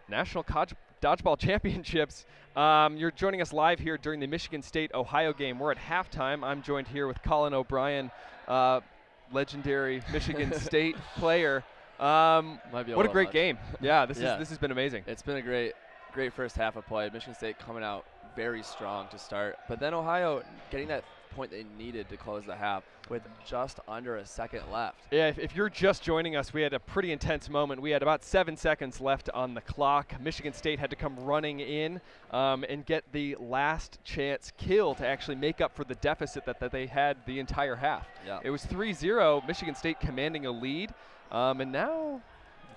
National Codge- Dodgeball Championships. Um, you're joining us live here during the Michigan State Ohio game. We're at halftime. I'm joined here with Colin O'Brien, uh, legendary Michigan State player. Um,
Might be a
what a great game! Yeah, this
Yeah.
is this has been amazing.
It's been a great, great first half of play. Michigan State coming out very strong to start, but then Ohio getting that point they needed to close the half with just under a second left.
Yeah, if, if you're just joining us, we had a pretty intense moment. We had about seven seconds left on the clock. Michigan State had to come running in um, and get the last chance kill to actually make up for the deficit that, that they had the entire half.
Yeah.
It was 3 0, Michigan State commanding a lead. Um, and now,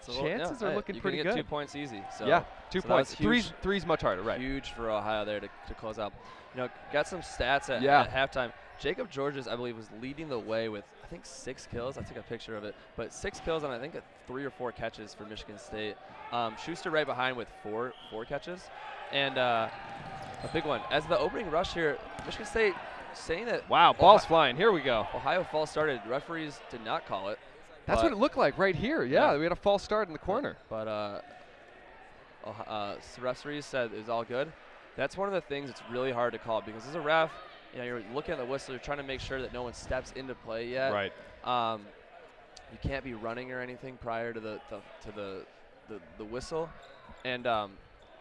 a little- yeah,
chances are
hey,
looking
you
pretty good.
two points easy. So
yeah, two
so
points. Three's, three's much harder, right?
Huge for Ohio there to, to close out. You know, got some stats at,
Yeah.
at halftime. Jacob Georges, I believe, was leading the way with I think six kills. I took a picture of it, but six kills and I think three or four catches for Michigan State. Um, Schuster right behind with four four catches, and uh, a big one. As the opening rush here, Michigan State saying that
Wow, ball's
Ohio,
flying. Here we go.
Ohio false started. Referees did not call it.
That's what it looked like right here. Yeah,
Yeah.
we had a false start in the corner.
But uh, uh, referees said it was all good. That's one of the things that's really hard to call because as a ref, you know, you're looking at the whistle, you're trying to make sure that no one steps into play yet.
Right.
Um, you can't be running or anything prior to the, the to the, the the whistle, and um,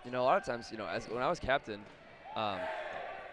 you know a lot of times, you know, as when I was captain, um,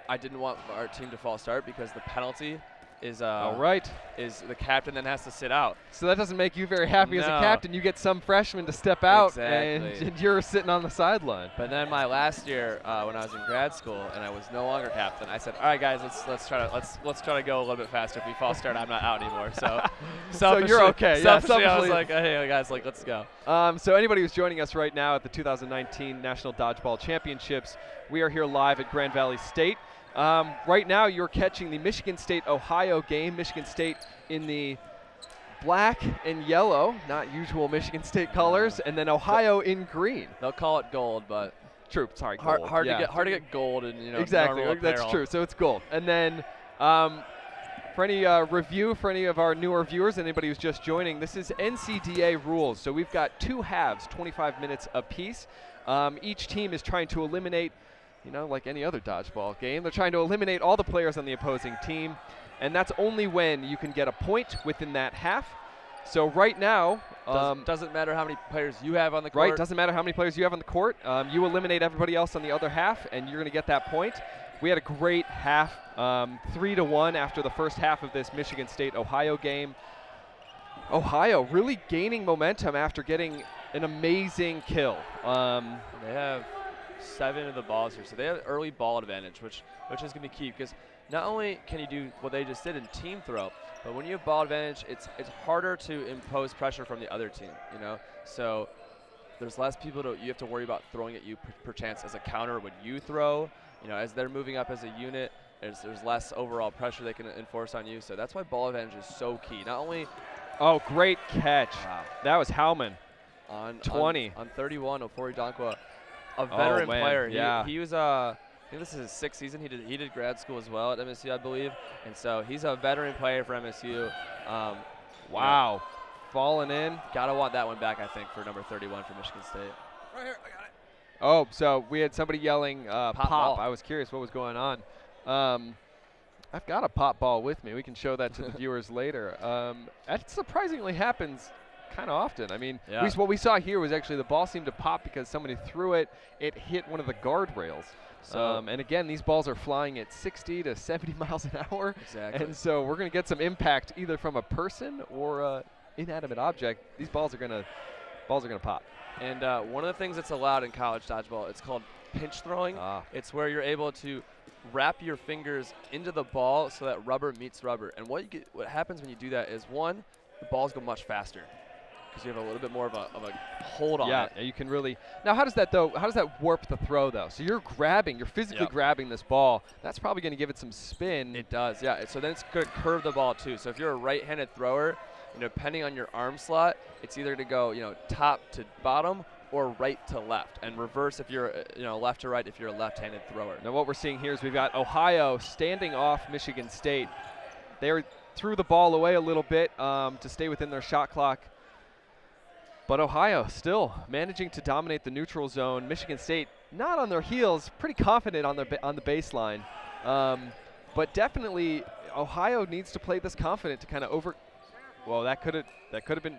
I didn't want our team to fall start because the penalty is uh,
All right.
is the captain then has to sit out.
So that doesn't make you very happy as a captain. You get some freshman to step out, and,
Exactly.
and you're sitting on the sideline.
But then my last year, uh, when I was in grad school and I was no longer captain, I said, "All right, guys, let's let's try to let's let's try to go a little bit faster. If we false start, I'm not out anymore." So,
So you're okay, yeah,
Selfishly, I was like, "Hey, guys, like, let's go."
Um, so anybody who's joining us right now at the 2019 National Dodgeball Championships, we are here live at Grand Valley State. Um, right now, you're catching the Michigan State Ohio game. Michigan State in the black and yellow, not usual Michigan State colors, and then Ohio in green.
They'll call it gold, but
True, sorry,
hard,
gold,
hard
yeah.
to get hard to get gold and you know
exactly. That's true. So it's gold. And then um, for any uh, review for any of our newer viewers, anybody who's just joining, this is NCDA rules. So we've got two halves, 25 minutes apiece. Um, each team is trying to eliminate, you know, like any other dodgeball game, they're trying to eliminate all the players on the opposing team, and that's only when you can get a point within that half. So right now, um,
doesn't matter how many players you have on the court.
Right, doesn't matter how many players you have on the court. Um, you eliminate everybody else on the other half, and you're going to get that point. We had a great half, um, three to one after the first half of this Michigan State Ohio game. Ohio really gaining momentum after getting an amazing kill. Um,
They have seven of the balls here, so they have early ball advantage, which which is going to be key because not only can you do what they just did in team throw, but when you have ball advantage, it's it's harder to impose pressure from the other team. You know, so there's less people to you have to worry about throwing at you per, per chance as a counter when you throw. You know, as they're moving up as a unit, there's there's less overall pressure they can enforce on you. So that's why ball advantage is so key. Not only
oh, great catch.
Wow.
That was Howman.
on
20.
on, on 31 Ofori Dankwa, a veteran
man,
player.
Yeah.
He, was uh, I think this is his sixth season. He did he did grad school as well at MSU, I believe, and so he's a veteran player for MSU. Um,
Wow. Falling in.
gotta want that one back, I think, for number 31 for Michigan State. Right here, I got it.
Oh, so we had somebody yelling uh, pop.
Pop.
I was curious what was going on. Um, I've got a pop ball with me. We can show that to the viewers later. Um, that surprisingly happens kind of often. I mean,
Yeah.
we, what we saw here was actually the ball seemed to pop because somebody threw it. It hit one of the guardrails.
So-
um, and again, these balls are flying at 60 to 70 miles an hour.
Exactly.
And so we're going to get some impact either from a person or a inanimate object. These balls are going to balls are going to pop.
And uh, one of the things that's allowed in college dodgeball, it's called pinch throwing.
Ah.
It's where you're able to wrap your fingers into the ball so that rubber meets rubber. And what you get, what happens when you do that is one, the balls go much faster because you have a little bit more of a, of a hold on
yeah,
it.
you can really. Now, how does that though? How does that warp the throw though? So you're grabbing, you're physically
Yep.
grabbing this ball. That's probably going to give it some spin.
It does, yeah. So then it's going to curve the ball too. So if you're a right-handed thrower, you know, depending on your arm slot, it's either to go, you know, top to bottom or right to left, and reverse if you're, uh, you know, left to right if you're a left-handed thrower.
Now what we're seeing here is we've got Ohio standing off Michigan State. They threw the ball away a little bit um, to stay within their shot clock. But Ohio still managing to dominate the neutral zone. Michigan State not on their heels, pretty confident on their on the baseline. Um, but definitely Ohio needs to play this confident to kind of over. Well, that could have that could have been.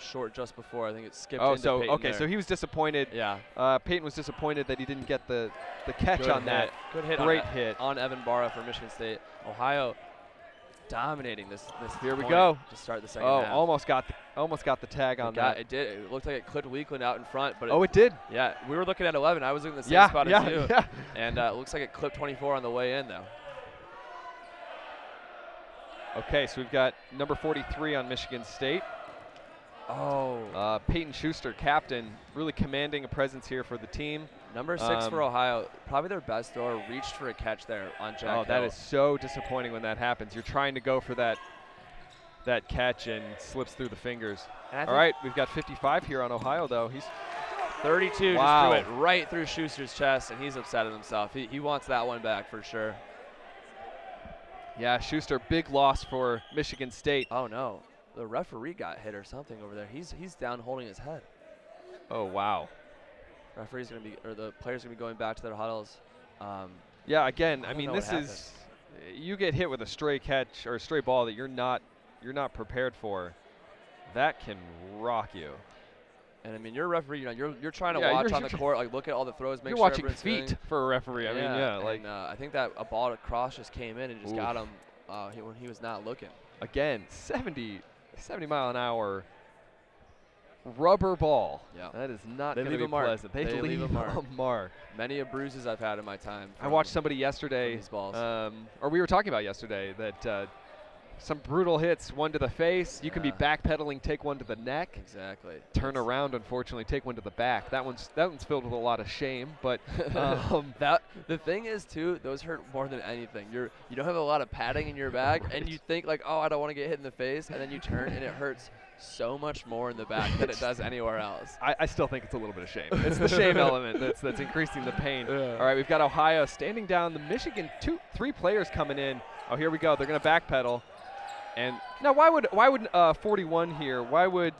Short just before. I think it skipped.
Oh,
into
so
Peyton
okay,
there.
so he was disappointed.
yeah,
Uh, Peyton was disappointed that he didn't get the the catch
good
on
hit.
that.
Good hit.
Great
on,
hit.
on Evan Barra for Michigan State. Ohio dominating this. this
Here we go.
To start the second
Oh,
half.
almost got the, almost got the tag
It
on
got-
that.
It did. It looked like it clipped Weakland out in front, but
Oh, it did.
yeah, we were looking at 11. I was looking at the same
Yeah,
spot
yeah,
as you,
yeah.
and uh, it looks like it clipped 24 on the way in though.
Okay, so we've got number 43 on Michigan State.
Oh,
Uh, Peyton Schuster, captain, really commanding a presence here for the team.
Number six for
um,
Ohio, probably their best thrower, reached for a catch there on Jack.
oh, that
Hill.
is so disappointing when that happens. You're trying to go for that that catch and slips through the fingers. All right, we've got 55 here on Ohio though. He's
32
Wow.
just threw it right through Schuster's chest, and he's upset at himself. He, he wants that one back for sure.
yeah, Schuster, big loss for Michigan State.
Oh no, the referee got hit or something over there. He's he's down holding his head.
Oh wow.
Referee's gonna be, or the players gonna be going back to their huddles. Um,
Yeah, again,
I
I, mean this is you get hit with a stray catch or a stray ball that you're not you're not prepared for. That can rock you.
and I mean, you're a referee. You know, you're you're trying to
Yeah,
watch on the court, like look at all the throws, make sure
you're
sure
watching feet
doing-
for a referee. I mean, yeah, like
and, uh, I think that a ball across just came in and just
Oof.
got him uh, he, when he was not looking.
again, 70, 70 mile an hour rubber ball.
Yeah.
That is not going to
leave
be
a mark.
pleasant. They,
They leave a mark.
a mark.
Many of bruises I've had in my time.
I watched somebody yesterday,
these balls.
um, or we were talking about yesterday, that uh, some brutal hits, one to the face. You can be backpedaling, take one to the neck.
exactly.
Turn
That's-
around, unfortunately, take one to the back. That one's that one's filled with a lot of shame, but um,
that the thing is too, those hurt more than anything. You're you don't have a lot of padding in your back, and you think like, oh, I don't want to get hit in the face, and then you turn and it hurts so much more in the back than it does anywhere else.
I, I still think it's a little bit of shame. It's the shame element that's that's increasing the pain.
Yeah.
All right, we've got Ohio standing down. The Michigan two, three players coming in. Oh, here we go. They're gonna backpedal. And now, why would why would uh, 41 here? Why would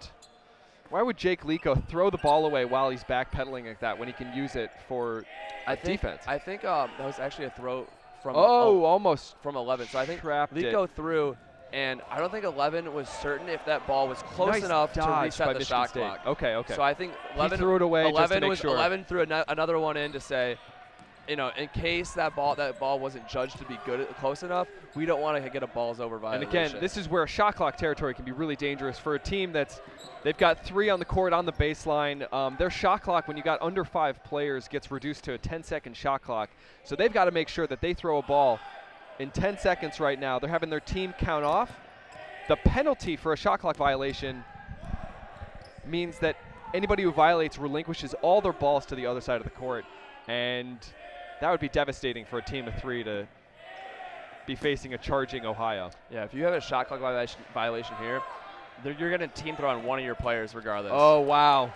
why would Jake Lico throw the ball away while he's backpedaling like that when he can use it for
I
a
think
defense?
I think um, that was actually a throw from
oh, almost
from 11. So I think
trapped it.
Lico threw, and I don't think 11 was certain if that ball was close
Nice
enough to reset the
Michigan
shot
State.
clock.
Okay, okay.
So I think 11
he threw it away just to
11
make
was
sure.
11 threw ano- another one in to say, you know, in case that ball that ball wasn't judged to be good close enough, we don't want to get a balls over
by
And
again, this is where shot clock territory can be really dangerous for a team that's they've got three on the court on the baseline. Um, their shot clock, when you got under five players, gets reduced to a 10-second shot clock. So they've got to make sure that they throw a ball in 10 seconds right now. They're having their team count off. The penalty for a shot clock violation means that anybody who violates relinquishes all their balls to the other side of the court, and that would be devastating for a team of three to be facing a charging Ohio.
yeah, if you have a shot clock violation, violation here, you're going to team throw on one of your players regardless.
Oh wow,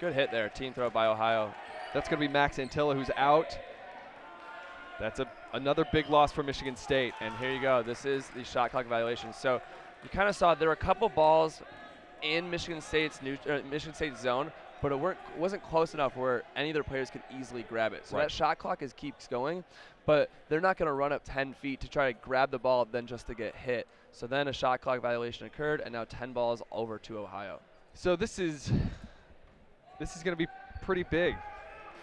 good hit there, team throw by Ohio.
that's going to be Max Antilla who's out. That's a another big loss for Michigan State.
And here you go. This is the shot clock violation. So you kind of saw there were a couple balls in Michigan State's new, uh, Michigan State zone but it weren't, wasn't close enough where any of their players could easily grab it. So
Right.
that shot clock is keeps going, but they're not going to run up 10 feet to try to grab the ball then just to get hit. So then a shot clock violation occurred, and now 10 balls over to Ohio.
So this is this is going to be pretty big.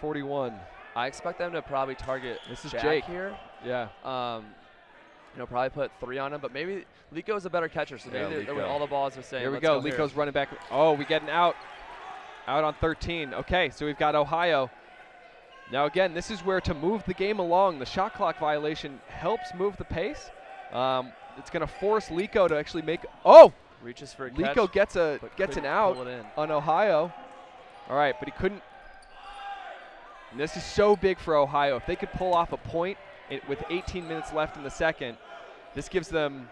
41.
I expect them to probably target
This is
Jack
Jake.
here.
Yeah.
Um, you know, probably put three on him, but maybe Lico's a better catcher, so maybe
Yeah,
they're- they're with all the balls are saying.
Here we
"Let's
go.
here."
Lico's running back. Oh, we getting out. Out on 13. Okay, so we've got Ohio. Now again, this is where to move the game along, the shot clock violation helps move the pace. Um, it's going to force Lico to actually make. Oh,
reaches for a
Lico
catch,
gets a gets an out
pull it in.
on Ohio. All right, but he couldn't. And this is so big for Ohio. If they could pull off a point it, with 18 minutes left in the second, this gives them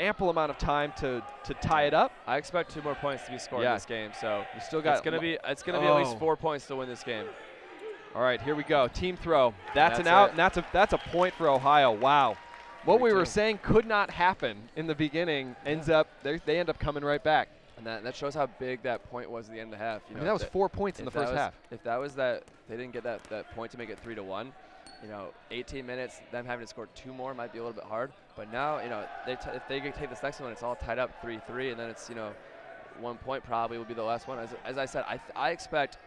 ample amount of time to to tie it up.
I expect two more points to be scored
Yeah.
in this game, so
You still got
it's gonna be it's gonna be at least
Oh.
four points to win this game.
All right, here we go. Team throw. That's, an out,
it.
and that's a that's a point for Ohio. Wow. What we were saying could not happen in the beginning ends up they they end up coming right back.
And that, that shows how big that point was at the end of the half.
I
You know,
mean, that was
if
four points in the first
was-
half.
If that was that, they didn't get that, that point to make it three to one. You know, 18 minutes, them having to score two more might be a little bit hard. But now, you know, they t- if they take this next one, it's all tied up 3-3, and then it's you know, one point probably will be the last one. As, as I said, I, th- I expect.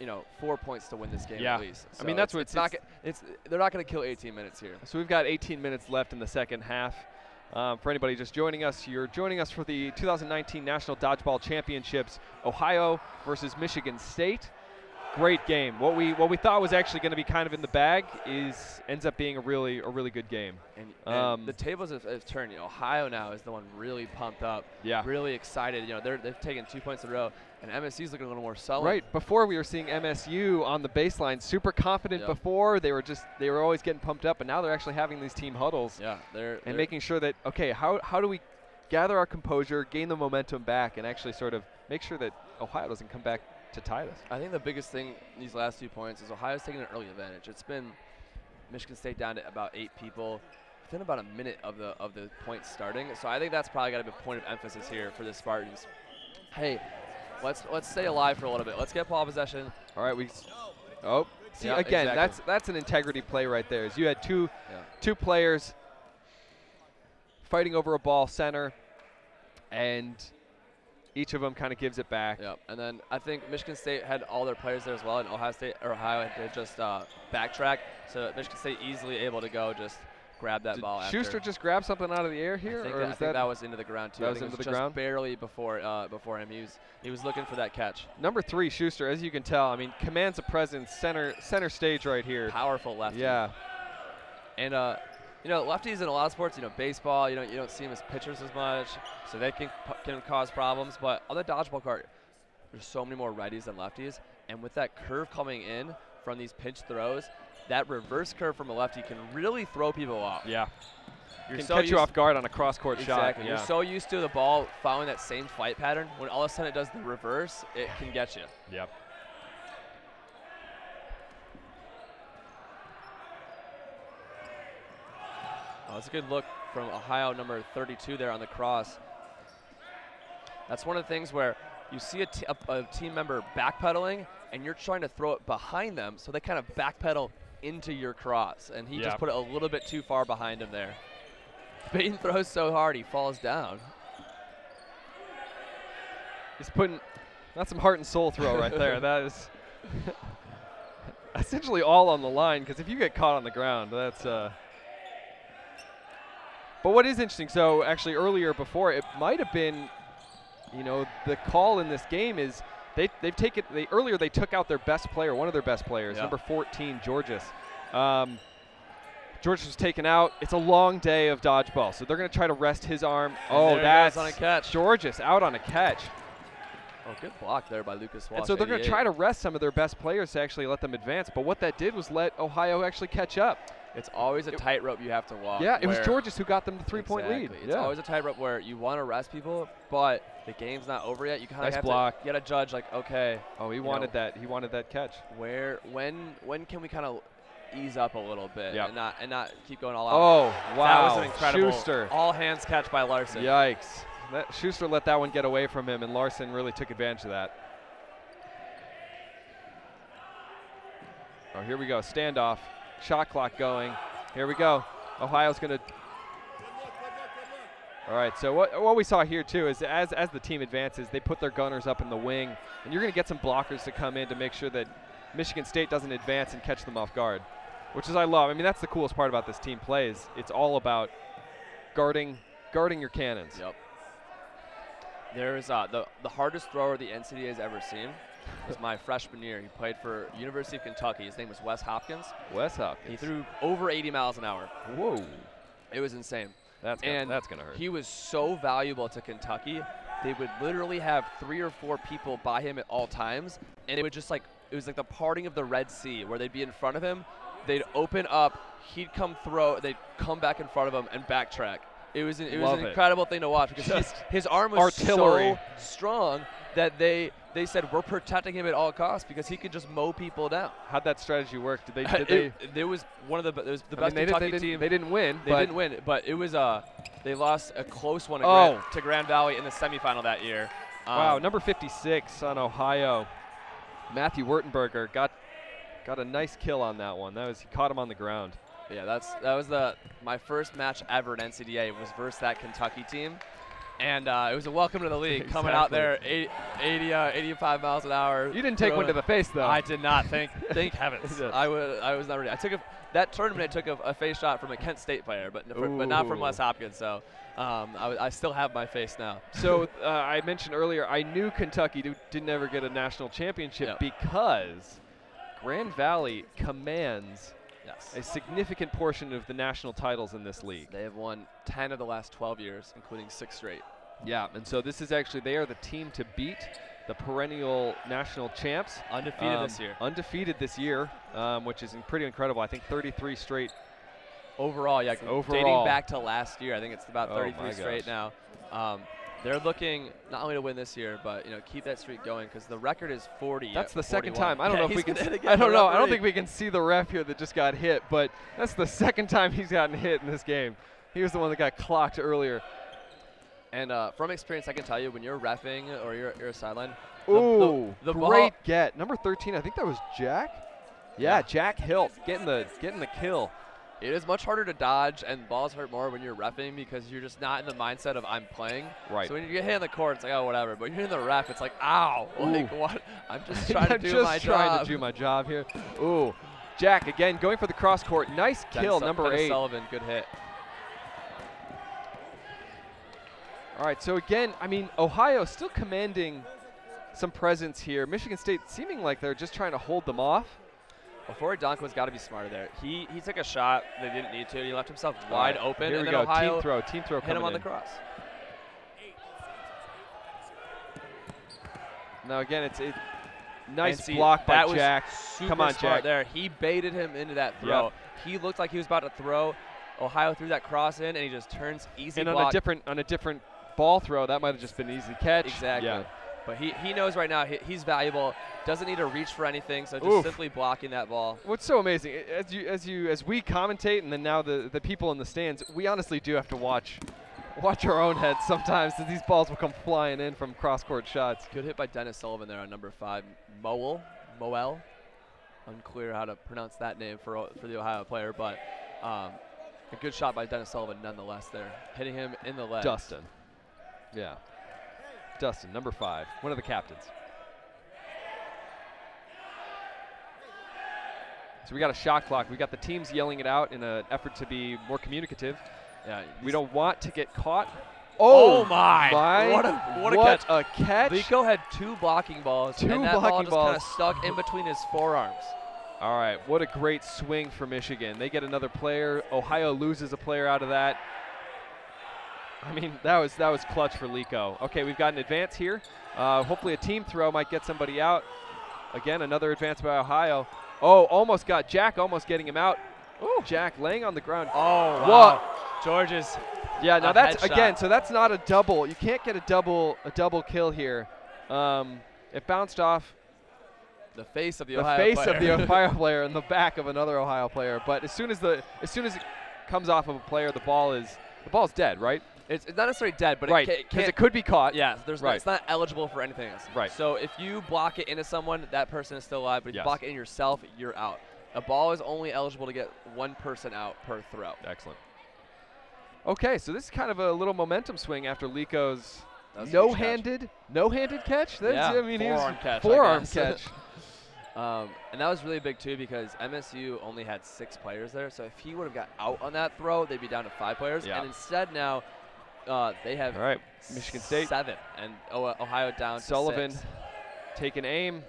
You know, four points to win this game
Yeah.
at least.
I mean, that's
it's,
what
it's not.
it's-
Get, it's they're not going to kill 18 minutes here.
So we've got 18 minutes left in the second half. Um, for anybody just joining us, you're joining us for the 2019 National Dodgeball Championships, Ohio versus Michigan State. Great game. What we what we thought was actually going to be kind of in the bag is ends up being a really a really good game.
And, and
Um,
the tables have, have turned. You know, Ohio now is the one really pumped up,
Yeah.
really excited. You know, they're, they've taken two points in a row, and MSU's looking a little more solid.
Right before we were seeing MSU on the baseline, super confident
Yep.
before they were just they were always getting pumped up, and now they're actually having these team huddles
Yeah, they're
and
they're-
making sure that okay, how how do we gather our composure, gain the momentum back, and actually sort of make sure that Ohio doesn't come back to tie this.
I think the biggest thing these last two points is Ohio's taking an early advantage. It's been Michigan State down to about eight people within about a minute of the of the point starting. So I think that's probably got to be a point of emphasis here for the Spartans. Hey, let's let's stay alive for a little bit. Let's get ball possession.
All right, we. Oh, see
Yeah,
again,
exactly.
that's that's an integrity play right there. Is you had two
Yeah.
two players fighting over a ball center, and each of them kind of gives it back.
Yep. And then I think Michigan State had all their players there as well, and Ohio State or Ohio had to just uh, backtrack. So Michigan State easily able to go just grab that
Did
ball.
Schuster just grab something out of the air
I
here,
think,
or
that, I think that, was into the ground too.
that was into
was
the
just
ground?
barely before uh, before him. He was he was looking for that catch.
number three Schuster? As you can tell, I mean, commands a presence center center stage right here.
Powerful lefty.
Yeah,
And uh, you know, lefties in a lot of sports, you know, baseball, you know, you don't see them as pitchers as much, so they can can cause problems. But on the dodgeball cart, there's so many more righties than lefties, and with that curve coming in from these pinch throws, that reverse curve from a lefty can really throw people off.
yeah.
You're
Can
so
catch you off guard on a cross court shot.
Exactly.
Yeah.
You're so used to the ball following that same flight pattern. When all of a sudden it does the reverse, it can get you.
Yep.
Oh, that's a good look from Ohio number 32 there on the cross. That's one of the things where you see a, t- a, a team member backpedaling and you're trying to throw it behind them, so they kind of backpedal into your cross, and he
Yeah.
just put it a little bit too far behind him there. Peyton throws so hard he falls down.
He's putting that's some heart and soul throw right there. That is essentially all on the line because if you get caught on the ground, that's. Uh but what is interesting, so actually earlier before it might have been, you know, the call in this game is they they've taken they earlier they took out their best player, one of their best players,
Yeah.
number 14, Georges. Um, Georges was taken out. It's a long day of dodgeball, so they're going to try to rest his arm.
And
oh, that's
on a catch.
Georges out on a catch.
Oh, good block there by Lucas Walsh.
And so they're going to try to rest some of their best players to actually let them advance. But what that did was let Ohio actually catch up.
It's always a tightrope you have to walk.
yeah, it was Georges who got them the three-point lead.
Exactly. It's
yeah.
always a tightrope where you want to rest people, but the game's not over yet. You kind of
nice
have
block.
to you gotta judge like okay.
Oh, he wanted
know,
that. He wanted that catch.
Where when when can we kind of ease up a little bit
yep.
and not and not keep going all out.
Oh wow!
That was an incredible
Schuster.
all hands catch by Larson.
Yikes! That, Schuster let that one get away from him, and Larson really took advantage of that. Oh, here we go. Standoff. Shot clock going. Here we go. Ohio's going to all right. So what what we saw here too is as as the team advances, they put their gunners up in the wing, and you're going to get some blockers to come in to make sure that Michigan State doesn't advance and catch them off guard, which is I love. I mean, that's the coolest part about this team plays. It's all about guarding guarding your cannons.
Yep. There's uh, the the hardest thrower the NCDA has ever seen was my freshman year. He played for University of Kentucky. His name was Wes Hopkins.
Wes Hopkins.
He threw over 80 miles an hour.
Whoa.
It was insane.
That's gonna,
and
that's gonna hurt.
He was so valuable to Kentucky. They would literally have three or four people by him at all times, and it would just like it was like the parting of the Red Sea, where they'd be in front of him, they'd open up, he'd come throw, they'd come back in front of him and backtrack. It was an, it was an
it.
incredible thing to watch because his, his arm was
artillery.
so strong that they they said we're protecting him at all costs because he could just mow people down.
How'd that strategy work? Did they? Did they?
it, it was one of the it was the
I
best
mean, they, did,
Kentucky
they, didn't,
team.
they didn't win.
They didn't win, but it was uh they lost a close one to,
Oh.
Grand, to Grand Valley in the semifinal that year. Um,
Wow, number 56 on Ohio, Matthew Wurtenberger got got a nice kill on that one. That was he caught him on the ground.
Yeah, that's that was the my first match ever at NCDA it was versus that Kentucky team, and uh, it was a welcome to the league. Coming out there, 80, 80 uh, 85 miles an hour.
You didn't take one to the face though.
I did not. Thank thank heavens. I was I was not ready. I took a that tournament. I took a, a face shot from a Kent State player, but for, but not from. Wes Hopkins. So um, I, w- I still have my face now.
so uh, I mentioned earlier, I knew Kentucky do, didn't ever get a national championship
Yep.
because Grand Valley commands. A significant portion of the national titles in this league.
They have won 10 of the last 12 years, including six straight.
Yeah, and so this is actually they are the team to beat, the perennial national champs.
Undefeated
Um,
this year.
Undefeated this year, um, which is pretty incredible. I think 33 straight.
Overall, yeah.
Overall.
Dating back to last year, I think it's about
Oh
33
my
straight
gosh.
now. Um, they're looking not only to win this year, but you know keep that streak going because the record is 40.
That's
at
the second time. I don't
Yeah,
know if we can.
gonna
s-
hit again,
I don't know. I don't think we can see the ref here that just got hit, but that's the second time he's gotten hit in this game. He was the one that got clocked earlier.
And uh, from experience, I can tell you when you're refing or you're, you're a sideline. the-
Ooh,
the
great
ball-
get. Number 13, I think that was Jack. Yeah,
Yeah.
Jack Hilt getting the getting the kill.
It is much harder to dodge, and balls hurt more when you're refing because you're just not in the mindset of I'm playing.
Right.
So when you get hit in the court, it's like oh whatever. But you're in the ref, it's like ow, like
Ooh.
what? I'm just trying to
I'm
do
just
my
trying
job.
to do my job here. Ooh, Jack again going for the cross court. Nice
Dennis
kill, number
Dennis
eight.
Sullivan, good hit.
All right, so again, I mean, Ohio still commanding some presence here. Michigan State seeming like they're just trying to hold them off.
Before Donko's got to be smarter there. He he took a shot they didn't need to. He left himself
All
wide
right,
open,
Here
and
we
then
go.
Ohio
team throw. Team throw
hit him on the cross.
Now again, it's a nice
see,
block by Jack. Come on, Jack.
There, he baited him into that throw. He looked like he was about to throw. Ohio threw that cross in, and he just turns easy
And on a different on a different ball throw, that might have just been an easy catch.
Exactly.
Yeah.
But he, he knows right now he, he's valuable. Doesn't need to reach for anything, so just
Oof.
simply blocking that ball.
What's so amazing as you as you as we commentate, and then now the the people in the stands, we honestly do have to watch watch our own heads sometimes, as these balls will come flying in from cross court shots.
Good hit by Dennis Sullivan there on number five. Moel, Moel. Unclear how to pronounce that name for for the Ohio player, but um, a good shot by Dennis Sullivan nonetheless there, hitting him in the leg.
Dustin. Yeah. Dustin, number five, one of the captains. So we got a shot clock. We got the teams yelling it out in an effort to be more communicative.
Yeah,
We don't want to get caught.
Oh, oh my.
my!
What a- what a
what a catch!
Lico had two blocking balls,
Two
and that ball
blocking
just kind of stuck in between his forearms.
All right, what a great swing for Michigan. They get another player. Ohio loses a player out of that. I mean, that was that was clutch for Lico. Okay, we've got an advance here. Uh, hopefully, a team throw might get somebody out. Again, another advance by Ohio. Oh, almost got Jack, almost getting him out. Ooh, Jack laying on the ground.
Oh,
wow.
George's
Yeah, now that's
headshot.
again. So that's not a double. You can't get a double a double kill here. Um, it bounced off
the face of the,
the
Ohio
face
player.
of the Ohio player and the back of another Ohio player. But as soon as the as soon as it comes off of a player, the ball is the ball's dead, right?
It's, it's not necessarily dead, but
right,
it, it
could be caught.
Yeah, there's
Right.
not, it's not eligible for anything else.
Right.
So if you block it into someone, that person is still alive. But if
Yes.
you block it in yourself, you're out. A ball is only eligible to get one person out per throw.
Excellent. Okay, so this is kind of a little momentum swing after Lico's
That was catch.
no-handed, no-handed catch. That's,
Yeah,
I mean, he was
forearm catch,
forearm catch.
Um, and that was really big too because MSU only had six players there. So if he would have got out on that throw, they'd be down to five players.
Yeah.
And instead now, uh, they have
All right, Michigan State
seven, and Ohio down to
Sullivan taking aim,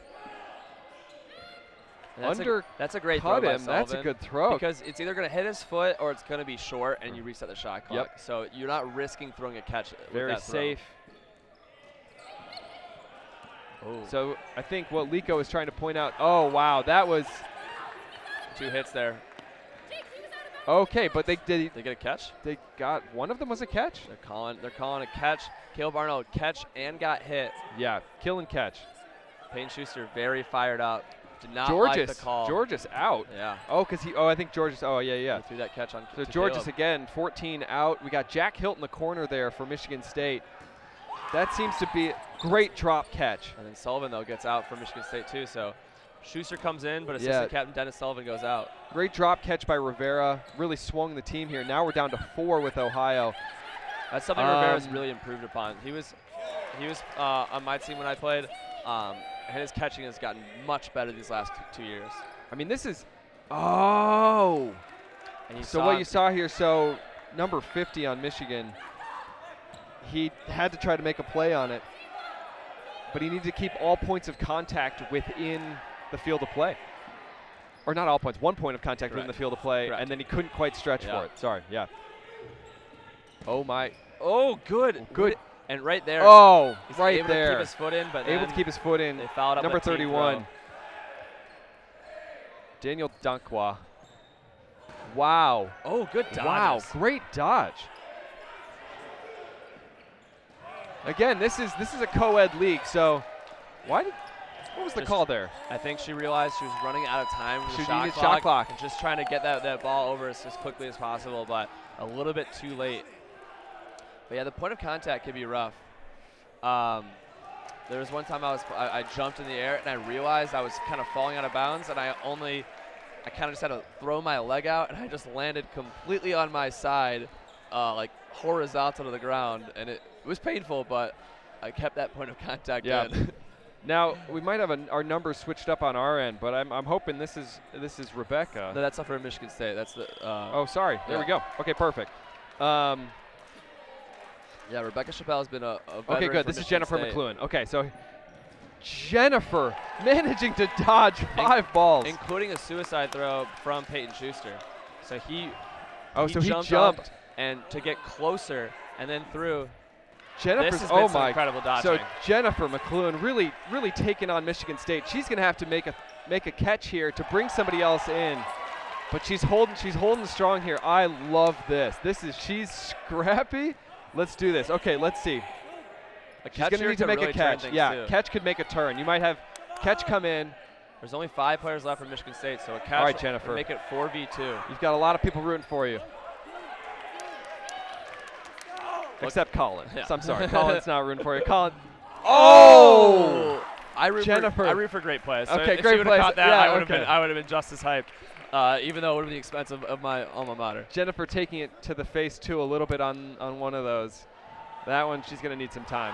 And that's
under
a, that's a great throw by.
That's a good throw.
because it's either going to hit his foot or it's going to be short, and you reset the shot clock.
Yep.
So you're not risking throwing a catch.
Very safe.
Oh.
So I think what Lico is trying to point out. Oh wow, that was
two hits there.
Okay, but they did.
They get a catch.
They got one of them was a catch.
They're calling. They're calling a catch. Caleb Arnold catch and got hit.
Yeah, kill and catch.
Payne Schuster very fired up. Did not
Georges,
like the call.
Georges out.
Yeah.
Oh, cause he. Oh, I think Georges. Oh, yeah, yeah.
He threw that catch on.
So Georges
Caleb.
again, 14 out. We got Jack Hilton in the corner there for Michigan State. That seems to be a great drop catch.
And then Sullivan though gets out for Michigan State too. So Schuster comes in, but
Yeah.
assistant captain Dennis Sullivan goes out.
Great drop catch by Rivera. Really swung the team here. Now we're down to four with Ohio.
That's something Rivera's
Um,
really improved upon. He was, he was uh, on my team when I played, um, and his catching has gotten much better these last two years.
I mean, this is. Oh.
And
So what you saw here, so number 50 on Michigan, he had to try to make a play on it, but he needed to keep all points of contact within the field of play. Or not all points, one point of contact within the field of play,
Correct.
and then he couldn't quite stretch
Yeah.
for it. Sorry, yeah. Oh my.
Oh, good, oh,
Good.
And right there,
Oh,
he's
right
able to keep his foot in, but
Able to keep his foot in.
they fouled up
Number 31. Daniel Dunkwa. Wow.
Oh, good
dodge.
Wow,
great dodge. Again, this is this is a co-ed league, so why did what was the
Just-
call there?
I think she realized she was running out of time with
She
the shot
needed
clock,
shot clock.
and just trying to get that, that ball over as, as quickly as possible, but a little bit too late. But yeah, the point of contact can be rough. Um, there was one time I was I, I jumped in the air and I realized I was kind of falling out of bounds, and I only I kind of just had to throw my leg out, and I just landed completely on my side, uh, like horizontal to the ground, and it, it was painful, but I kept that point of contact
Yeah.
in.
Now we might have our numbers switched up on our end, but I'm, I'm hoping this is this is Rebecca.
no, that's not for Michigan State. That's the uh,
oh, sorry. There we go. Okay, perfect. Um,
Yeah, Rebecca Chappelle has been a, a
okay, good. This is Jennifer
State,
McLuhan. Okay, so Jennifer managing to dodge five balls.
including a suicide throw from Peyton Schuster. So he
oh,
he
so he
jumped,
jumped.
up and to get closer and then threw. Has
oh my
incredible dodging.
So Jennifer McLuhan really, really taking on Michigan State. She's going to have to make a make a catch here to bring somebody else in, but she's holding she's holding strong here. I love this. This is she's scrappy. Let's do this. Okay, let's see.
a
She's going to need to make
really
a catch. Yeah,
too.
catch could make a turn. You might have catch come in.
There's only five players left for Michigan State, so a catch
right,
would
Jennifer.
make it 4v2.
You've got a lot of people rooting for you. Except Colin.
Yeah.
So I'm sorry. Colin's not rooting for you. Colin.
Oh! I root
Jennifer.
For, I root for great plays. So
Okay,
if
great
she would have
plays.
caught that,
Yeah,
I would have
okay.
been I would have been just as hyped. Uh, even though it would have been the expense of, of my alma mater.
Jennifer taking it to the face too a little bit on on one of those. That one she's gonna need some time.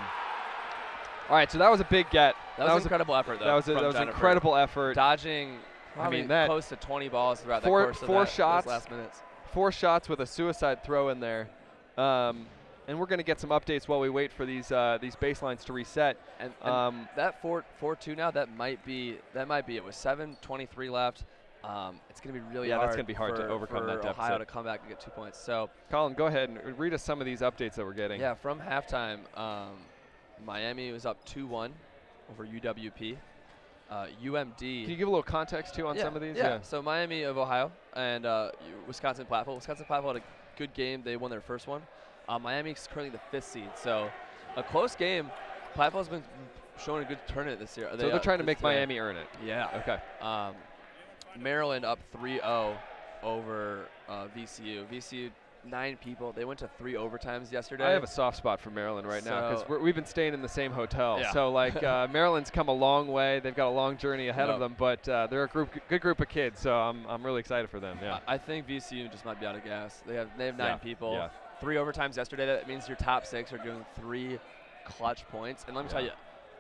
All right, so that was a big get.
That, was, an incredible effort, though.
that was a,
from
that was an
Jennifer.
incredible effort.
Dodging,
I mean, that-
close to 20 balls throughout
Four-
the course of
four
that, those
shots.
last minutes.
Four shots with a suicide throw in there. Um, and we're gonna get some updates while we wait for these uh, these baselines to reset.
And, and
Um,
that 4 4 2 now, that might be that might be it. With 7:23 left, um, it's going to be really
Yeah,
hard.
that's gonna be hard to
for-
overcome
for
that
Ohio
deficit.
to come back and get two points. So
Colin, go ahead and read us some of these updates that we're getting.
yeah, from halftime, um, Miami was up 2-1 over UWP. Uh, UMD.
Can you give a little context too on
yeah,
some of these?
Yeah. So Miami of Ohio and uh, Wisconsin Platteville. Wisconsin Platteville had a good game. They won their first one. Uh, Miami is currently the fifth seed. So a close game. Platteville's been showing a good tournament this year.
So
They,
they're
uh,
trying to make
today.
Miami earn it.
Yeah.
Okay.
Um, Maryland up 3-0 over uh, VCU. VCU nine people. They went to three overtimes yesterday.
I have a soft spot for Maryland right now because we've been staying in the same hotel.
Yeah.
So like uh, Maryland's come a long way. They've got a long journey ahead of them, but uh, they're a group, good group of kids. So I'm, I'm really excited for them. Yeah.
I I think VCU just might be out of gas. They have they have nine
Yeah,
people.
yeah.
Three overtimes yesterday. That means your top six are doing three clutch points. And let me tell you,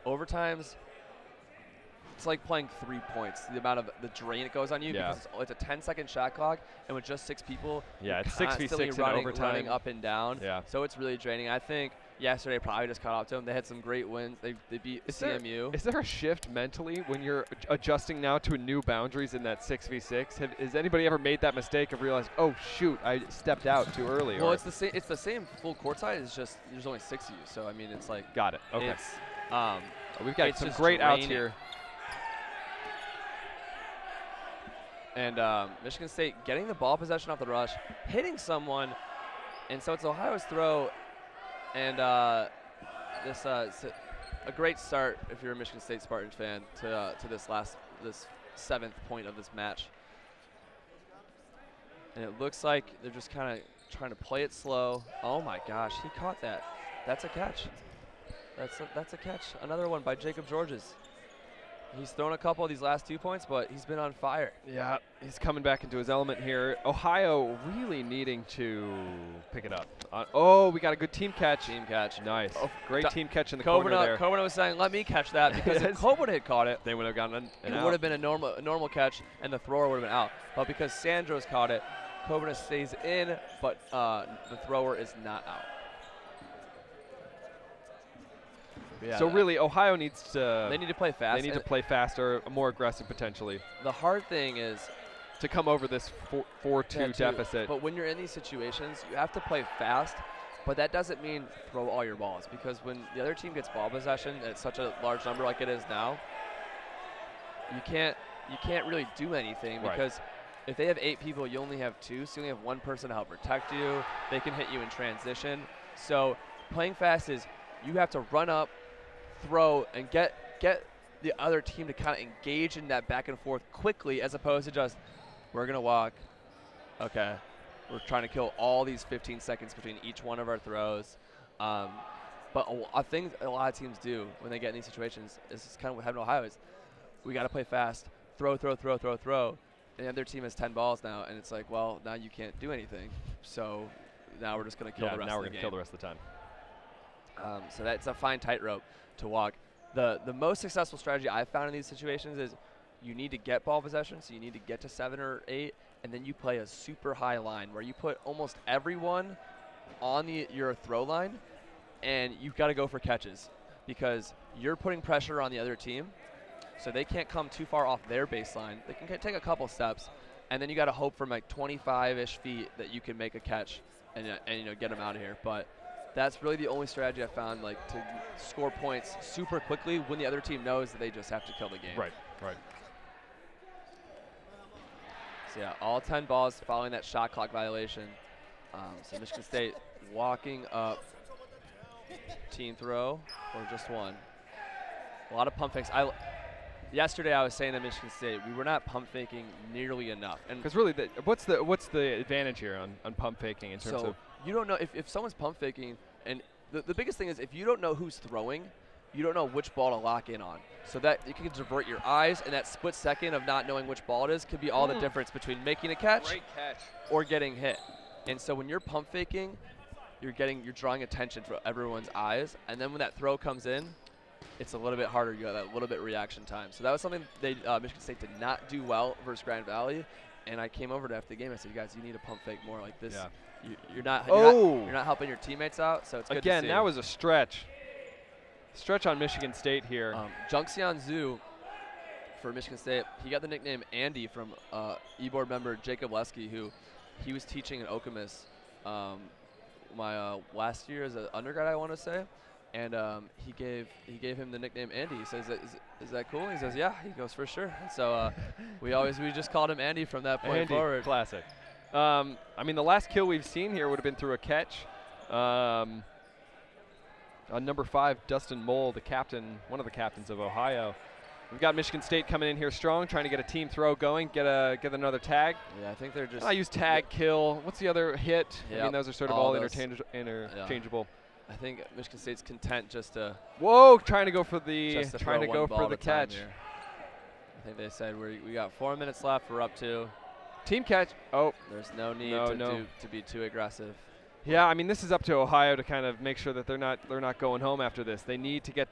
overtimes. It's like playing three points. The amount of the drain it goes on you
Yeah.
because it's, it's a 10 second shot clock, and with just six people,
Yeah,
you're
it's 6v6
constantly
in overtime.
running up and down.
Yeah.
So it's really draining. I think yesterday probably just caught up to them. They had some great wins. They, they beat
Is
CMU.
Is there a shift mentally when you're adjusting now to new boundaries in that 6v6? Have, has anybody ever made that mistake of realizing, oh shoot, I stepped out too early?
well, it's the same. It's the same full court size. It's just there's only six of you. So I mean, it's like
got it. Okay.
um,
We've got some great outs here.
And um, Michigan State getting the ball possession off the rush, hitting someone, and so it's Ohio's throw, and uh, this uh, a great start if you're a Michigan State Spartans fan to uh, to this last this seventh point of this match. And it looks like they're just kind of trying to play it slow. Oh my gosh, he caught that. That's a catch. That's a, that's a catch. Another one by Jacob Georges. He's thrown a couple of these last two points, but he's been on fire.
Yeah, he's coming back into his element here. Ohio really needing to pick it up. Uh, oh, we got a good team catch.
Team catch.
Nice.
Oh,
Great team catch in the corner there.
Kobana was saying, "Let me catch that," because
Yes.
if Kobana had caught it,
they would have gotten an, an
it would have been a normal a normal catch, and the thrower would have been out. But because Sandro's caught it, Kobana stays in, but uh, the thrower is not out. Yeah,
so
that-
really, Ohio needs to.
they need to play fast.
they need to play faster, more aggressive potentially,
the hard thing is
to come over this 4 2
that too,
deficit.
But when you're in these situations, you have to play fast. But that doesn't mean throw all your balls because when the other team gets ball possession at such a large number like it is now, you can't you can't really do anything
Right.
because if they have eight people, you only have two, so you only have one person to help protect you. They can hit you in transition. So playing fast is you have to run up, throw, and get get the other team to kind of engage in that back and forth quickly, as opposed to just we're gonna walk. Okay, we're trying to kill all these 15 seconds between each one of our throws. Um, but a, a thing a lot of teams do when they get in these situations is kind of what happened in Ohio is we got to play fast, throw, throw, throw, throw, throw. And the other team has 10 balls now, and it's like, well, now you can't do anything. So now we're just going to kill
yeah,
the rest
now we're gonna kill the rest of the time.
Um, so that's a fine tightrope to walk. The the most successful strategy I've found in these situations is you need to get ball possession, so you need to get to seven or eight, and then you play a super high line where you put almost everyone on the your throw line, and you've got to go for catches because you're putting pressure on the other team, so they can't come too far off their baseline. They can take a couple steps, and then you got to hope from like 25ish feet that you can make a catch and uh, and you know get them out of here. But that's really the only strategy I found like to score points super quickly when the other team knows that they just have to kill the game.
Right, right.
So yeah, all 10 balls following that shot clock violation. Um, so Michigan State walking up team throw or just one. A lot of pump fakes. I yesterday I was saying to Michigan State we were not pump faking nearly enough. And
Because really, the, what's the what's the advantage here on, on pump faking in terms
so
of
you don't know if, if someone's pump faking and the, the biggest thing is if you don't know who's throwing you don't know which ball to lock in on so that you can divert your eyes and that split second of not knowing which ball it is could be all the
Mm.
difference between making a catch
catch?
or getting hit and so when you're pump faking you're getting you're drawing attention for everyone's eyes and then when that throw comes in it's a little bit harder you got that little bit reaction time so that was something they uh, michigan state did not do well versus grand valley and i came over to after the game i said you guys you need to pump fake more like this
Yeah.
You, you're not you're not,
Oh,
you're not helping your teammates out, so it's good
again,
to see.
that was a stretch. Stretch on Michigan State here.
um, Jungxian Zhu for Michigan State. He got the nickname Andy from uh, e-board member Jacob Lesky, who he was teaching in Okemos um, my uh, last year as an undergrad, I want to say. And um, he gave he gave him the nickname Andy. He says, "Is, is that cool?" He says, "Yeah." He goes, "For sure." And so uh, we always we just called him Andy from that point
Andy,
forward.
classic. Um, I mean, the last kill we've seen here would have been through a catch. Um, on number five, Dustin Mole, the captain, one of the captains of Ohio. We've got Michigan State coming in here strong, trying to get a team throw going, get a get another tag.
Yeah, I think they're just.
I use tag, kill. What's the other hit? I mean, those are sort of
all
all, interchange- interchangeable.
I think Michigan State's content just to
Whoa, trying to go for the
to
trying to go for the catch.
I think they said we we got four minutes left. We're up two.
Team catch. Oh,
There's no need
No,
to,
no.
Do, to be too aggressive.
yeah. I mean, this is up to Ohio to kind of make sure that they're not they're not going home after this. They need to get.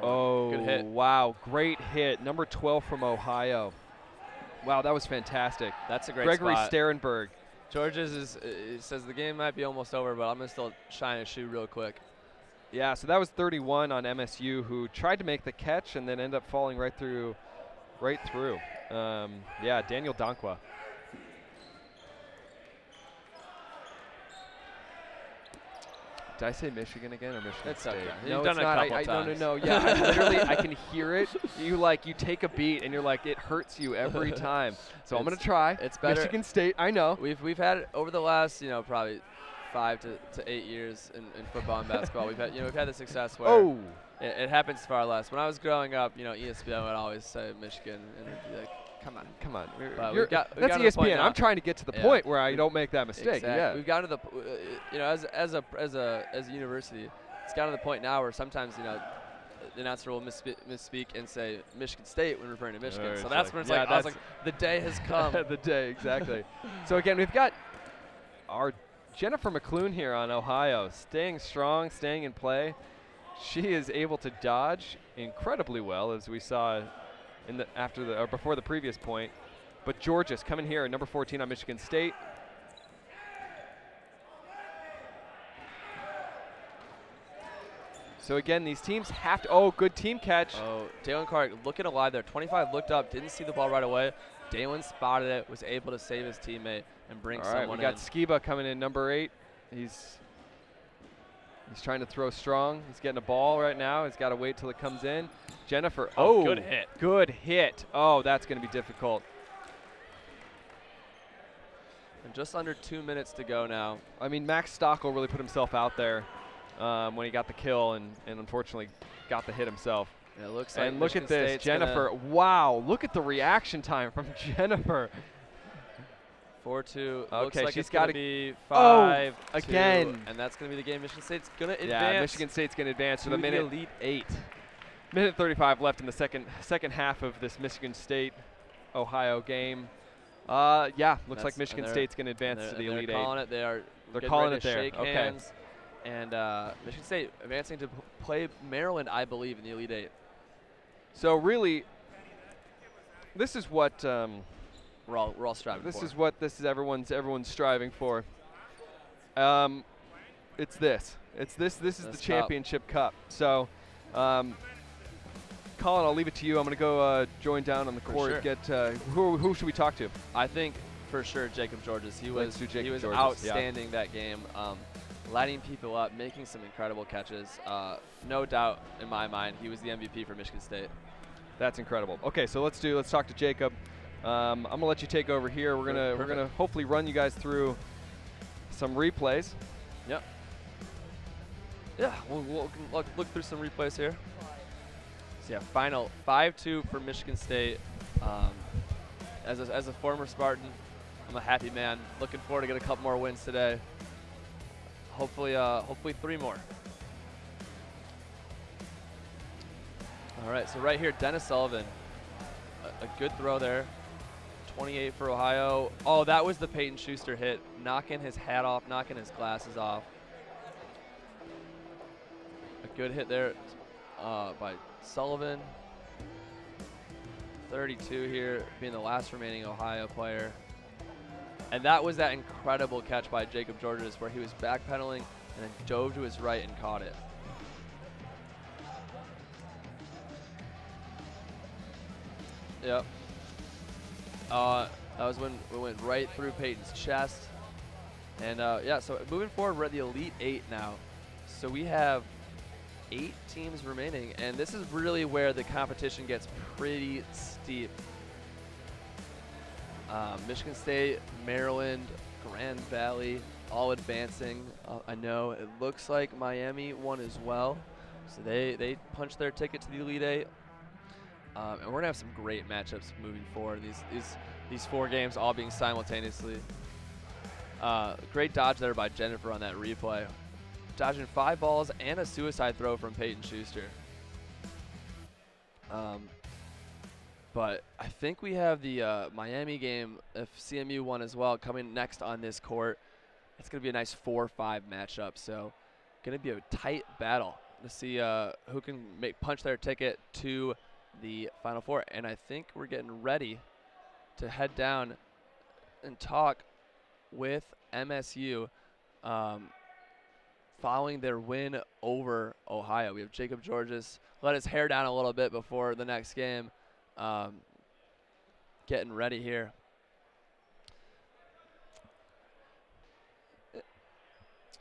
Oh,
good hit.
Wow, great hit. Number 12 from Ohio. Wow, that was fantastic.
That's a great
Gregory
spot.
Sterenberg.
George's is uh, says the game might be almost over, but I'm gonna still shine a shoe real quick.
Yeah, so that was 31 on MSU, who tried to make the catch and then end up falling right through, right through. Um, yeah, Daniel Donkwa. Did I say Michigan again or Michigan
It's
State?
okay.
No,
You've done
it's
a
not. I-
couple
I, No,
times.
no, no. Yeah, I literally, I can hear it. You like, you take a beat and you're like, it hurts you every time. So I'm gonna
It's-
try.
it's better-
Michigan State. I know.
We've we've had over the last you know probably five to, to eight years in, in football and basketball. We've had you know we've had the success where
Oh,
it, it happens far less. When I was growing up, you know ESPN would always say Michigan, and it'd be like, come on.
come on. You're-
But we've got-
that's
gotten to the point
ESPN. I'm trying to get to the
Yeah.
point where I don't make that mistake.
Exactly.
Yeah.
We've gotten to the, uh, you know, as, as a as a as a university, it's gotten to the point now where sometimes you know. The announcer will misspe- misspeak and say Michigan State when referring to Michigan.
Or
so that's when it's
yeah,
like I was
that's-
like, the day has come.
the day exactly. so again, we've got our Jennifer McClune here on Ohio, staying strong, staying in play. She is able to dodge incredibly well, as we saw in the after the or before the previous point. But Georges coming here at number 14 on Michigan State. So again, these teams have to. Oh, good team catch.
Oh, Dalen Clark looking alive there. 25 looked up, didn't see the ball right away. Dalen spotted it, was able to save his teammate and bring
All right,
someone
we got
in.
Skiba coming in number eight. He's he's trying to throw strong. He's getting a ball right now. He's got to wait till it comes in. Jennifer.
Oh,
Oh,
good hit.
Good hit. Oh, that's going to be difficult.
And just under two minutes to go now.
I mean, Max Stockel really put himself out there um, when he got the kill, and, and unfortunately got the hit himself.
It looks like
and look at this,
State's
Jennifer. Wow, look at the reaction time from Jennifer.
4-2. Looks
Okay,
like
she's
gonna
gotta-
be
Oh,
5
again.
and that's gonna be the game. Michigan State's gonna advance.
Yeah, Michigan State's going to advance to
to
the minute
Elite Eight.
Minute 35 left in the second second half of this Michigan State Ohio game. Uh, yeah, looks
That's-
like Michigan State's going to advance to the Elite
they're
Eight.
calling it. They are.
They're calling it there.
Shake
Okay.
hands. And uh, Michigan State advancing to play Maryland, I believe, in the Elite Eight.
So really, this is what um,
We're all we're all striving
this
for.
is what this is everyone's everyone's striving for. Um, it's this. It's this. This is
This
the
cup.
championship cup. So, um, Colin, I'll leave it to you. I'm going to go uh, join down on the court.
sure.
Get uh, who who should we talk to?
I think for sure Jacob Georges. He was he was
Georges, yeah.
outstanding that game, um, lighting people up, making some incredible catches. Uh, no doubt in my mind, he was the MVP for Michigan State.
That's incredible. Okay, so let's do. Let's talk to Jacob. Um, I'm gonna let you take over here. We're gonna we're gonna hopefully run you guys through some replays.
Yep. Yeah, we'll, we'll look, look through some replays here. So yeah, final 5-2 for Michigan State. Um, as, a, as a former Spartan, I'm a happy man. Looking forward to get a couple more wins today. Hopefully, uh, hopefully three more. All right, so right here, Dennis Sullivan, a, a good throw there. 28 for Ohio. Oh, that was the Peyton Schuster hit, knocking his hat off, knocking his glasses off. A good hit there uh, by Sullivan. 32 here, being the last remaining Ohio player. And that was that incredible catch by Jacob Georges where he was backpedaling and then dove to his right and caught it. Yep. Uh, that was when we went right through Peyton's chest. And uh, yeah, so moving forward, we're at the Elite Eight now. So we have eight teams remaining, and this is really where the competition gets pretty steep. Um, Michigan State, Maryland, Grand Valley, all advancing. Uh, I know it looks like Miami won as well, so they they punched their ticket to the Elite Eight. Um, and we're gonna have some great matchups moving forward. These these these four games all being simultaneously. Uh, great dodge there by Jennifer on that replay, dodging five balls and a suicide throw from Peyton Schuster. Um, but I think we have the uh, Miami game, if CMU won as well, coming next on this court. It's going to be a nice 4-5 matchup. So going to be a tight battle to see uh, who can make punch their ticket to the Final Four. And I think we're getting ready to head down and talk with MSU um, following their win over Ohio. We have Jacob Georges let his hair down a little bit before the next game. Um, getting ready here.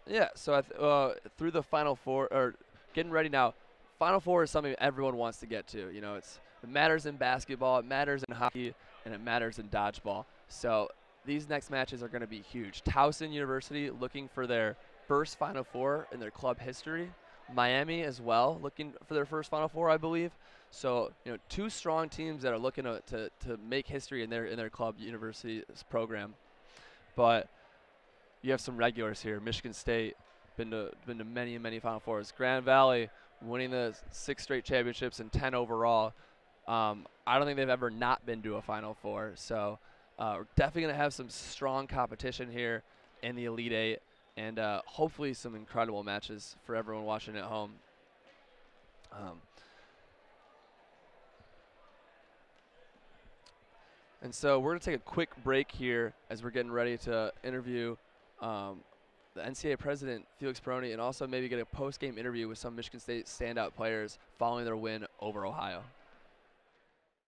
Yeah, so I th- uh, through the Final Four, or getting ready now. Final Four is something everyone wants to get to. You know, it's it matters in basketball, it matters in hockey, and it matters in dodgeball. So these next matches are going to be huge. Towson University looking for their first Final Four in their club history. Miami as well, looking for their first Final Four, I believe. So you know, two strong teams that are looking to, to, to make history in their in their club university program. But you have some regulars here. Michigan State been to been to many many Final Fours. Grand Valley winning the six straight championships and 10 overall. Um, I don't think they've ever not been to a Final Four. So uh, we're definitely going to have some strong competition here in the Elite Eight, and uh, hopefully some incredible matches for everyone watching at home. Um, and so we're going to take a quick break here as we're getting ready to interview um, the NCDA president, Felix Peroni, and also maybe get a post game interview with some Michigan State standout players following their win over Ohio.